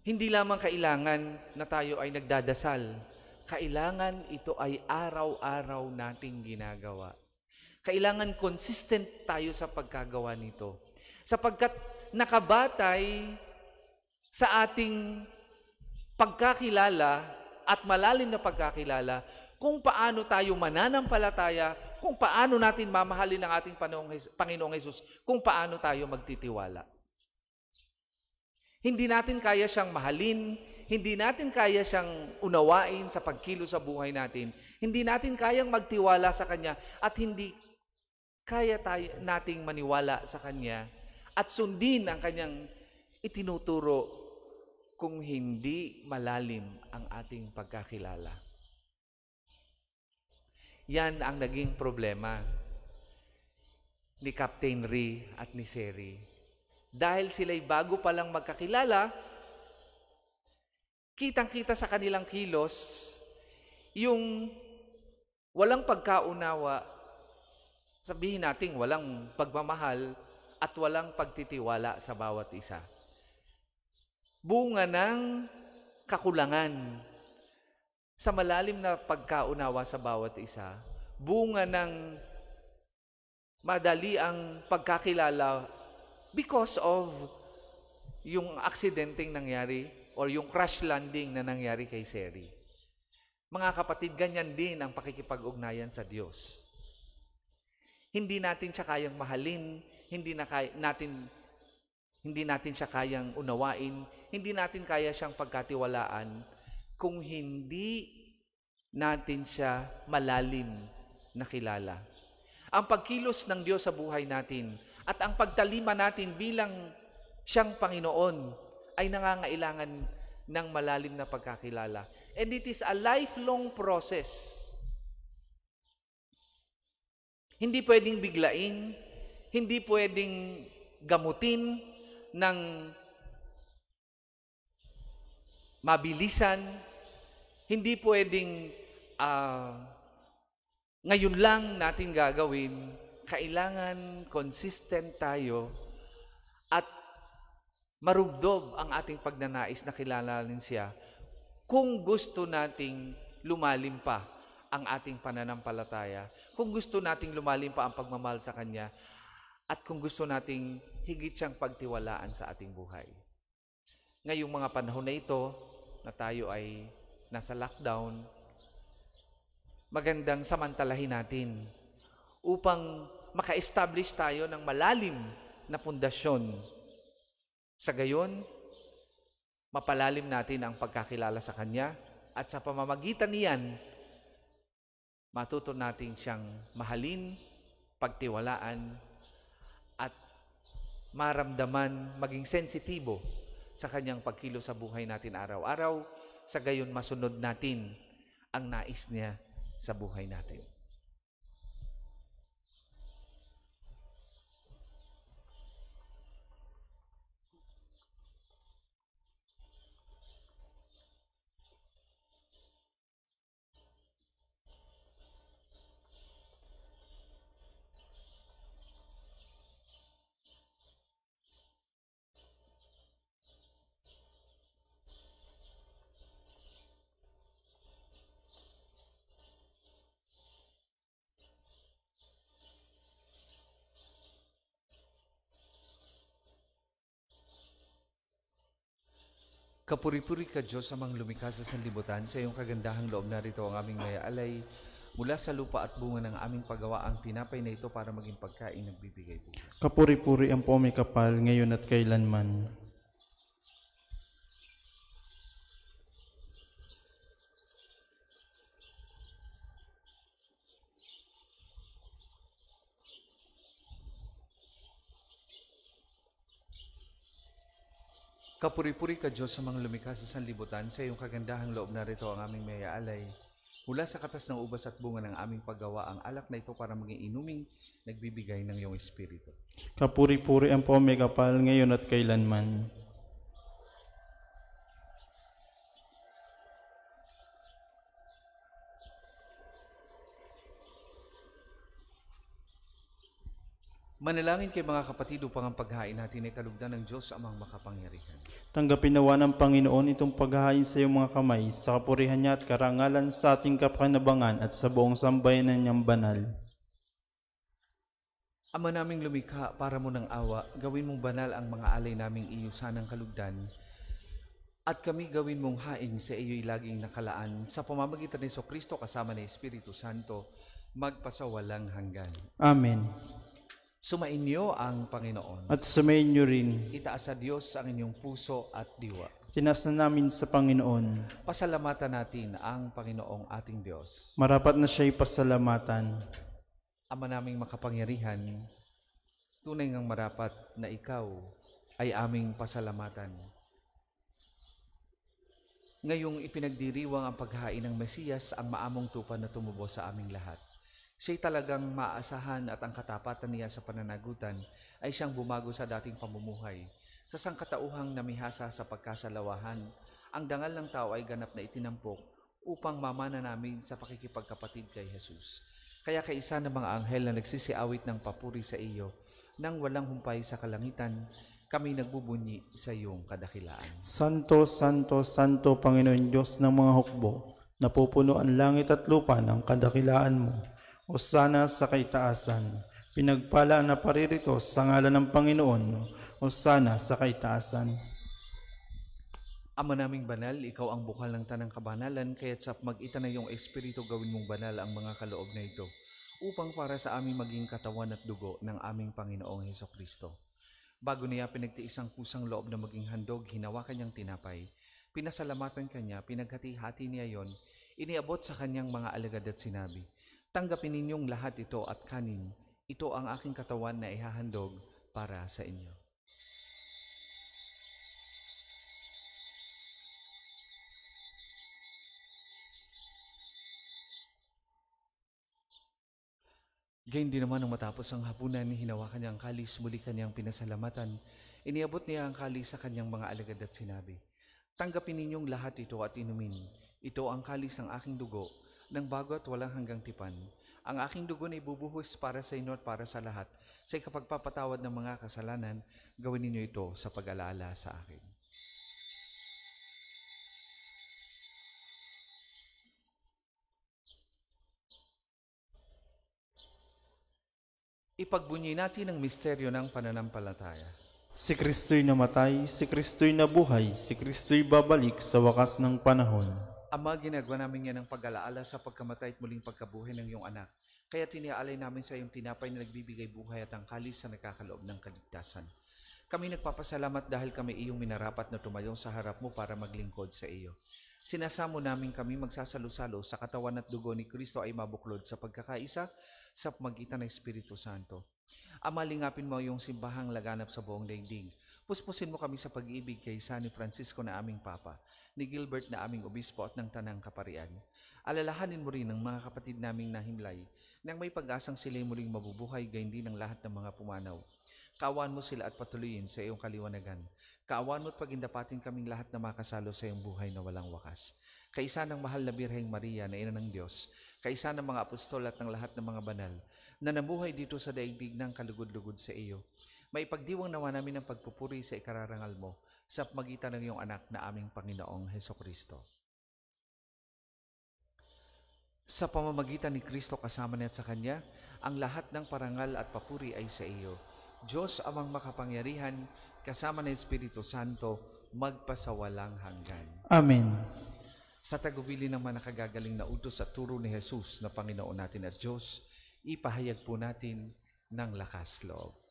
Hindi lamang kailangan na tayo ay nagdadasal. Kailangan ito ay araw-araw nating ginagawa. Kailangan consistent tayo sa pagkagawa nito. Sapagkat nakabatay sa ating pagkakilala at malalim na pagkakilala kung paano tayo mananampalataya, kung paano natin mamahalin ang ating Panginoong Jesus, kung paano tayo magtitiwala. Hindi natin kaya siyang mahalin, hindi natin kaya siyang unawain sa pagkilo sa buhay natin, hindi natin kayang magtiwala sa Kanya at hindi kaya tayo, nating maniwala sa Kanya at sundin ang Kanyang itinuturo kung hindi malalim ang ating pagkakilala. Yan ang naging problema ni Captain Ri at ni Seri. Dahil sila'y bago pa lang magkakilala, kitang-kita sa kanilang kilos yung walang pagkaunawa, sabihin natin walang pagmamahal at walang pagtitiwala sa bawat isa. Bunga ng kakulangan sa malalim na pagkaunawa sa bawat isa, bunga ng madali ang pagkakilala because of yung aksidenteng nangyari or yung crash landing na nangyari kay Seri. Mga kapatid, ganyan din ang pakikipag-ugnayan sa Diyos. Hindi natin siya kayang mahalin, hindi na kay, natin hindi natin siya kayang unawain, hindi natin kaya siyang pagkatiwalaan kung hindi natin siya malalim na kilala. Ang pagkilos ng Diyos sa buhay natin at ang pagtalima natin bilang siyang Panginoon ay nangangailangan ng malalim na pagkakilala. And it is a lifelong process. Hindi pwedeng biglain, hindi pwedeng gamutin ng mabilisan, hindi pwedeng uh, ngayon lang natin gagawin, kailangan consistent tayo at marugdob ang ating pagnanais na kilalanin siya kung gusto nating lumalim pa ang ating pananampalataya, kung gusto nating lumalim pa ang pagmamahal sa Kanya, at kung gusto nating higit siyang pagtiwalaan sa ating buhay. Ngayong mga panahon na ito, na tayo ay nasa lockdown, magandang samantalahin natin upang maka-establish tayo ng malalim na pundasyon. Sa gayon, mapalalim natin ang pagkakilala sa Kanya at sa pamamagitan niyan, matuto natin siyang mahalin, pagtiwalaan, maramdaman, maging sensitibo sa kanyang pagkilo sa buhay natin araw-araw, sa gayon masunod natin ang nais niya sa buhay natin. Kapuri-puri ka Diyos amang lumikha sa sanlibutan, sa iyong kagandahang loob narito ang aming may alay mula sa lupa at bunga ng aming paggawa ang tinapay na ito para maging pagkain ng bibigay buhay. Kapuri-puri ang po may kapal ngayon at kailanman. Kapuri-puri ka Diyos amang lumikha sa sanlibutan, sa iyong kagandahang loob narito ang aming may alay mula sa katas ng ubas at bunga ng aming paggawa ang alak na ito para maging inuming nagbibigay ng iyong espiritu. Kapuri-puri ang po may kapal ngayon at kailanman. Manalangin kay mga kapatid upang ang paghain natin ay kalugdan ng Diyos amang makapangyarihan. Tanggapin nawa ng Panginoon itong paghahain sa iyong mga kamay sa kapurihan niya at karangalan sa ating kapanabangan at sa buong sambayanan niyang banal. Ama naming lumikha para mo ng awa, gawin mong banal ang mga alay naming iyusan ng kalugdan, at kami gawin mong haing sa iyo'y laging nakalaan sa pamamagitan ni Kristo kasama ni Espiritu Santo, magpasawalang hanggan. Amen. Sumainyo ang Panginoon. At sumayin niyo rin, Itaas sa Diyos ang inyong puso at diwa. tinas na namin sa Panginoon. Pasalamatan natin ang Panginoong ating Diyos. Marapat na siya'y pasalamatan. Ama naming makapangyarihan, tunay ngang marapat na ikaw ay aming pasalamatan. Ngayong ipinagdiriwang ang paghain ng Mesiyas, ang maamong tupa na tumubo sa aming lahat. Siya'y talagang maasahan at ang katapatan niya sa pananagutan ay siyang bumago sa dating pamumuhay. Sa sangkatauhang namihasa sa pagkasalawahan, ang dangal ng tao ay ganap na itinampok upang mamana namin sa pakikipagkapatid kay Jesus. Kaya kaisa ng mga anghel na nagsisiawit ng papuri sa iyo, nang walang humpay sa kalangitan, kami nagbubunyi sa iyong kadakilaan. Santo, Santo, Santo, Panginoon Diyos ng mga hukbo, napupuno ang langit at lupa ng kadakilaan mo. O sana sa kaitaasan, pinagpala na paririto sa ngalan ng Panginoon, o sana sa kaitaasan. Ama naming banal, ikaw ang bukal ng tanang kabanalan, kaya't sa mag-ita na iyong espiritu gawin mong banal ang mga kaloob na ito, upang para sa aming maging katawan at dugo ng aming Panginoong Heso Kristo. Bago niya pinagtiis ang kusang loob na maging handog, hinawa kanyang tinapay, pinasalamatan kanya, pinaghati-hati niya yon, iniabot sa kanyang mga alagad at sinabi, Tanggapin ninyong lahat ito at kanin, ito ang aking katawan na ihahandog para sa inyo. Gayun din naman nung matapos ang hapunan, hinawakan niya ang kalis, muli kanyang pinasalamatan. Iniabot niya ang kalis sa kanyang mga alagad at sinabi, Tanggapin ninyong lahat ito at inumin. Ito ang kalis ng aking dugo, ng bago at walang hanggang tipan. Ang aking dugo na ibubuhos para sa inyo at para sa lahat. Sa ikapagpapatawad ng mga kasalanan, gawin ninyo ito sa pag-alaala sa akin. Ipagbunyi natin ang misteryo ng pananampalataya. Si Kristo'y namatay, si Kristo'y nabuhay, si Kristo'y babalik sa wakas ng panahon. Ama, ginagawa namin yan ng pag-alaala sa pagkamatay at muling pagkabuhay ng iyong anak. Kaya tiniaalay namin sa iyong tinapay na nagbibigay buhay at ang kalis na nagkakaloob ng kaligtasan. Kami nagpapasalamat dahil kami iyong minarapat na tumayo sa harap mo para maglingkod sa iyo. Sinasamo namin kami magsasalo-salo sa katawan at dugo ni Kristo ay mabuklod sa pagkakaisa sa magitan ng Espiritu Santo. Ama, lingapin mo yung simbahang laganap sa buong daigdig. Puspusin mo kami sa pag-ibig kay San Francisco na aming Papa, ni Gilbert na aming Obispo at ng Tanang Kaparian. Alalahanin mo rin ang mga kapatid naming nahimlay nang may pag-asang sila muling mabubuhay gayon din ng lahat ng mga pumanaw. Kaawaan mo sila at patuloyin sa iyong kaliwanagan. Kaawaan mo at pagindapatin kaming lahat na makasalo sa iyong buhay na walang wakas. Kaisa ng mahal na Birheng Maria na ina ng Diyos, kaisa ng mga apostol at ng lahat ng mga banal, na nabuhay dito sa daigdig ng kalugod-lugod sa iyo. May pagdiwang nawa namin ng pagpupuri sa ikararangal mo sa magitan ng iyong anak na aming Panginoong Heso Kristo. Sa pamamagitan ni Kristo kasama niya at sa Kanya, ang lahat ng parangal at papuri ay sa iyo. Diyos amang makapangyarihan, kasama ng Espiritu Santo, magpasawalang hanggan. Amen. Sa tagubili ng mga nakagagaling na utos at turo ni Jesus na Panginoon natin at Diyos, ipahayag po natin ng lakas loob.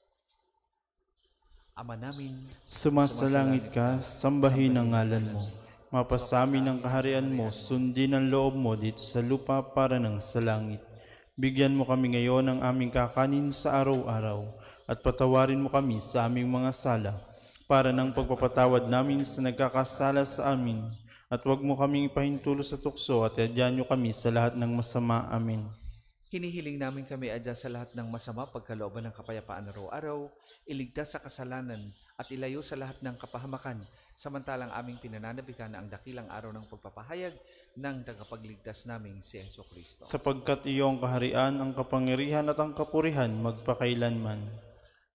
Ama namin, Sumasalangit ka, sambahin ang ngalan mo. Mapasamin ang kaharian mo, sundin ang loob mo dito sa lupa para ng sa langit. Bigyan mo kami ngayon ng aming kakanin sa araw-araw at patawarin mo kami sa aming mga sala para ng pagpapatawad namin sa nagkakasala sa amin. At huwag mo kaming ipahintulo sa tukso at yadyan nyo kami sa lahat ng masama. Amen. Hinihiling namin kami adya sa lahat ng masama pagkalooban ng kapayapaan araw-araw, iligtas sa kasalanan at ilayo sa lahat ng kapahamakan, samantalang aming pinananabikan na ang dakilang araw ng pagpapahayag ng tagapagligtas naming si Yeso Kristo. Sapagkat iyong kaharian, ang kapangyarihan at ang kapurihan magpakailanman.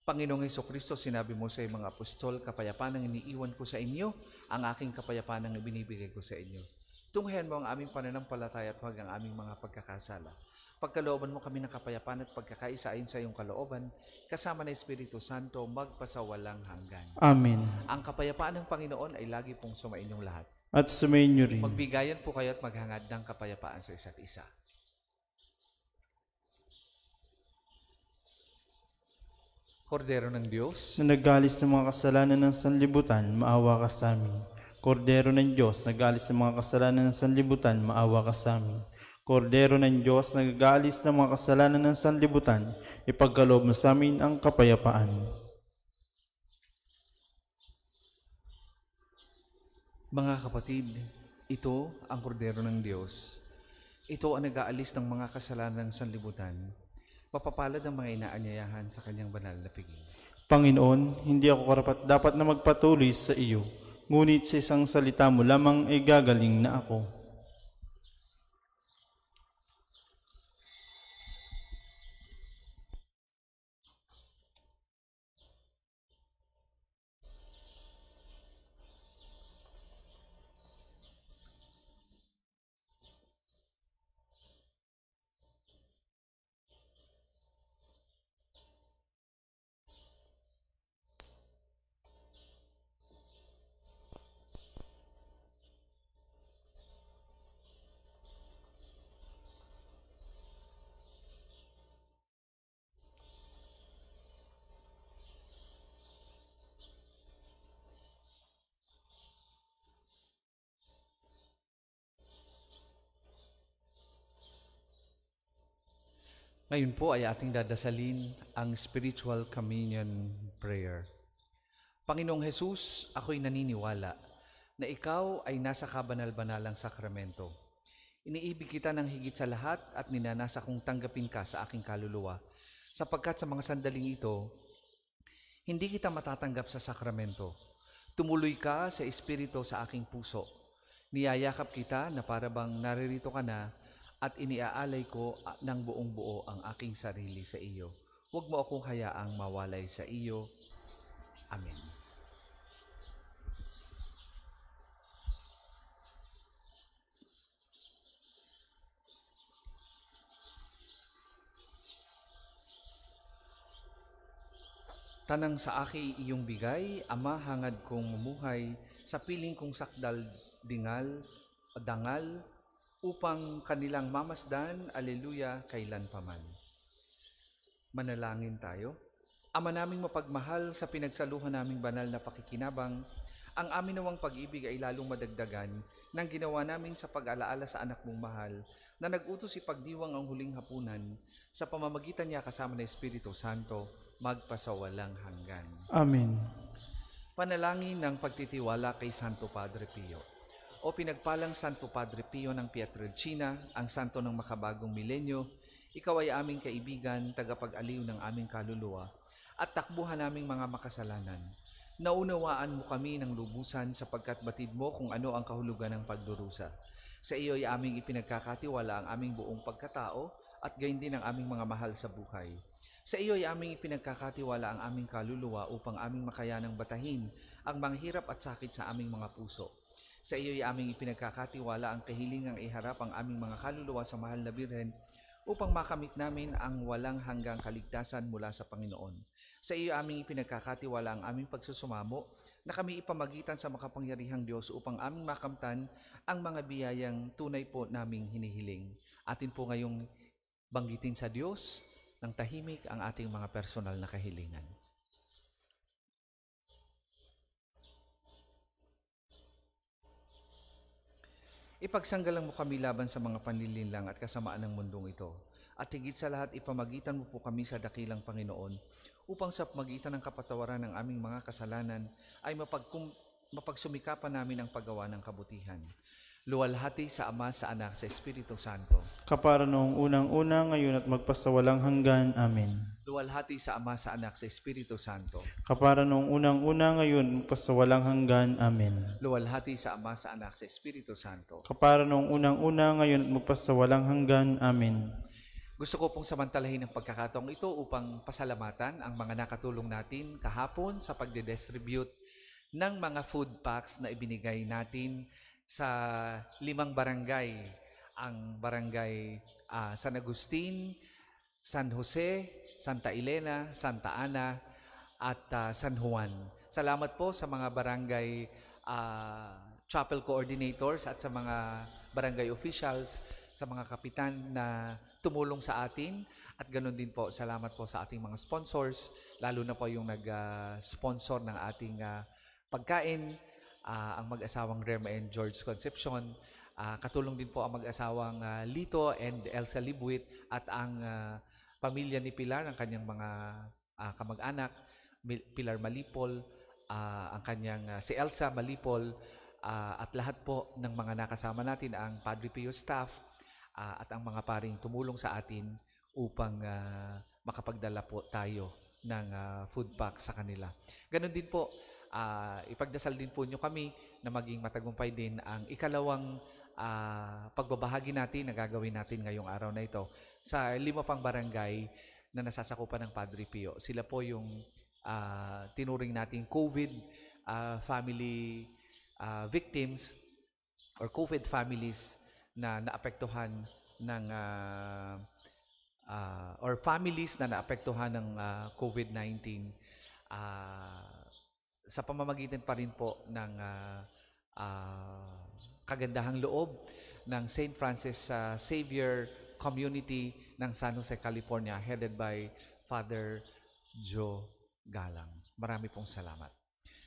Panginoong Heso Kristo, sinabi mo sa mga apostol, kapayapaan ang iniiwan ko sa inyo, ang aking kapayapaan ang ibinibigay ko sa inyo. Tunghayan mo ang aming pananampalataya at huwag ang aming mga pagkakasala. Pagkalooban mo kami ng kapayapaan at pagkakaisa ayon sa iyong kalooban, kasama ng Espiritu Santo, magpasawalang hanggan. Amen. Ang kapayapaan ng Panginoon ay lagi pong sumainyong lahat. At sumayin nyo rin. Magbigayan po kayo at maghangad ng kapayapaan sa isa't isa. Kordero ng Diyos, na nagalis ng mga kasalanan ng sanlibutan, maawa ka sa amin. Kordero ng Diyos, nagalis ng mga kasalanan ng sanlibutan, maawa ka sa amin. Kordero ng Diyos, nagalis ng mga kasalanan ng sanlibutan, ipagkaloob mo sa amin ang kapayapaan. Mga kapatid, ito ang kordero ng Diyos. Ito ang nag-aalis ng mga kasalanan ng sanlibutan. Mapapalad ang mga inaanyayahan sa kanyang banal na piging. Panginoon, hindi ako karapat dapat na magpatuloy sa iyo, ngunit sa isang salita mo lamang ay gagaling na ako. Ngayon po ay ating dadasalin ang spiritual communion prayer. Panginoong Jesus, ako'y naniniwala na ikaw ay nasa kabanal-banalang sakramento. Iniibig kita ng higit sa lahat at ninanasa kong tanggapin ka sa aking kaluluwa sapagkat sa mga sandaling ito, hindi kita matatanggap sa sakramento. Tumuloy ka sa espiritu sa aking puso. Niyayakap kita na para bang naririto ka na at iniaalay ko ah, ng buong buo ang aking sarili sa iyo. Huwag mo akong hayaang mawalay sa iyo. Amen. Tanang sa aki iyong bigay, Ama hangad kong mumuhay, sa piling kong sakdal dingal, dangal, upang kanilang mamasdan, aleluya, kailan paman. Manalangin tayo. Ama naming mapagmahal sa pinagsaluhan naming banal na pakikinabang, ang amin nawang pag-ibig ay lalong madagdagan ng ginawa namin sa pag-alaala sa anak mong mahal na nag-utos ipagdiwang ang huling hapunan sa pamamagitan niya kasama ng Espiritu Santo magpasawalang hanggan. Amen. Panalangin ng pagtitiwala kay Santo Padre Pio. O pinagpalang Santo Padre Pio ng Pietrelcina, ang santo ng makabagong milenyo, ikaw ay aming kaibigan, tagapag-aliw ng aming kaluluwa, at takbuhan naming mga makasalanan. Naunawaan mo kami ng lubusan sapagkat batid mo kung ano ang kahulugan ng pagdurusa. Sa iyo ay aming ipinagkakatiwala ang aming buong pagkatao at gayon din ang aming mga mahal sa buhay. Sa iyo ay aming ipinagkakatiwala ang aming kaluluwa upang aming makayanang batahin ang mga hirap at sakit sa aming mga puso. Sa iyo ay aming ipinagkakatiwala ang kahilingang iharap ang aming mga kaluluwa sa mahal na Birhen upang makamit namin ang walang hanggang kaligtasan mula sa Panginoon. Sa iyo aming ipinagkakatiwala ang aming pagsusumamo na kami ipamagitan sa makapangyarihang Diyos upang aming makamtan ang mga biyayang tunay po naming hinihiling. Atin po ngayong banggitin sa Diyos ng tahimik ang ating mga personal na kahilingan. Ipagsanggalang mo kami laban sa mga panlilinlang at kasamaan ng mundong ito. At higit sa lahat, ipamagitan mo po kami sa dakilang Panginoon upang sa magitan ng kapatawaran ng aming mga kasalanan ay mapagkum, mapagsumikapan namin ang paggawa ng kabutihan. Luwalhati sa Ama, sa Anak, sa Espiritu Santo. Kapara noong unang-una, ngayon at magpasawalang hanggan. Amen. Luwalhati sa Ama, sa Anak, sa Espiritu Santo. Kapara noong unang-una, ngayon magpasawalang hanggan. Amen. Luwalhati sa Ama, sa Anak, sa Espiritu Santo. Kapara noong unang-una, ngayon magpasawalang hanggan. Amen. Gusto ko pong samantalahin ang pagkakataong ito upang pasalamatan ang mga nakatulong natin kahapon sa pagde-distribute ng mga food packs na ibinigay natin sa limang barangay. Ang barangay ah, San Agustin, San Jose, Santa Elena, Santa Ana, at ah, San Juan. Salamat po sa mga barangay ah, chapel coordinators at sa mga barangay officials, sa mga kapitan na tumulong sa atin at ganoon din po salamat po sa ating mga sponsors lalo na po yung nag-sponsor ng ating ah, pagkain ah, ang mag-asawang Rema and George Concepcion Ah, katulong din po ang mag-asawang ah, Lito and Elsa Libwit at ang ah, pamilya ni Pilar ang kanyang mga ah, kamag-anak Pilar Malipol ah, ang kanyang ah, si Elsa Malipol ah, at lahat po ng mga nakasama natin ang Padre Pio staff ah, at ang mga paring tumulong sa atin upang ah, makapagdala po tayo ng ah, food pack sa kanila. Ganon din po, ah, ipagdasal din po nyo kami na maging matagumpay din ang ikalawang ah, pagbabahagi natin na gagawin natin ngayong araw na ito sa lima pang barangay na nasasakupan ng Padre Pio. Sila po yung ah, tinuring nating COVID ah, family ah, victims or COVID families na naapektuhan ng ah, ah, or families na naapektuhan ng ah, COVID-19 ah, sa pamamagitan pa rin po ng ah, ah, kagandahang loob ng St. Francis ah, Xavier Community ng San Jose, California headed by Father Joe Galang. Marami pong salamat.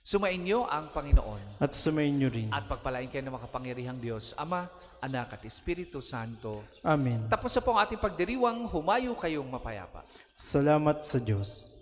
Sumainyo ang Panginoon At sumayin niyo rin. at pagpalain kayo ng makapangyarihang Diyos, Ama, Anak at Espiritu Santo. Amen. Tapos na po ang ating pagdiriwang, humayo kayong mapayapa. Salamat sa Diyos.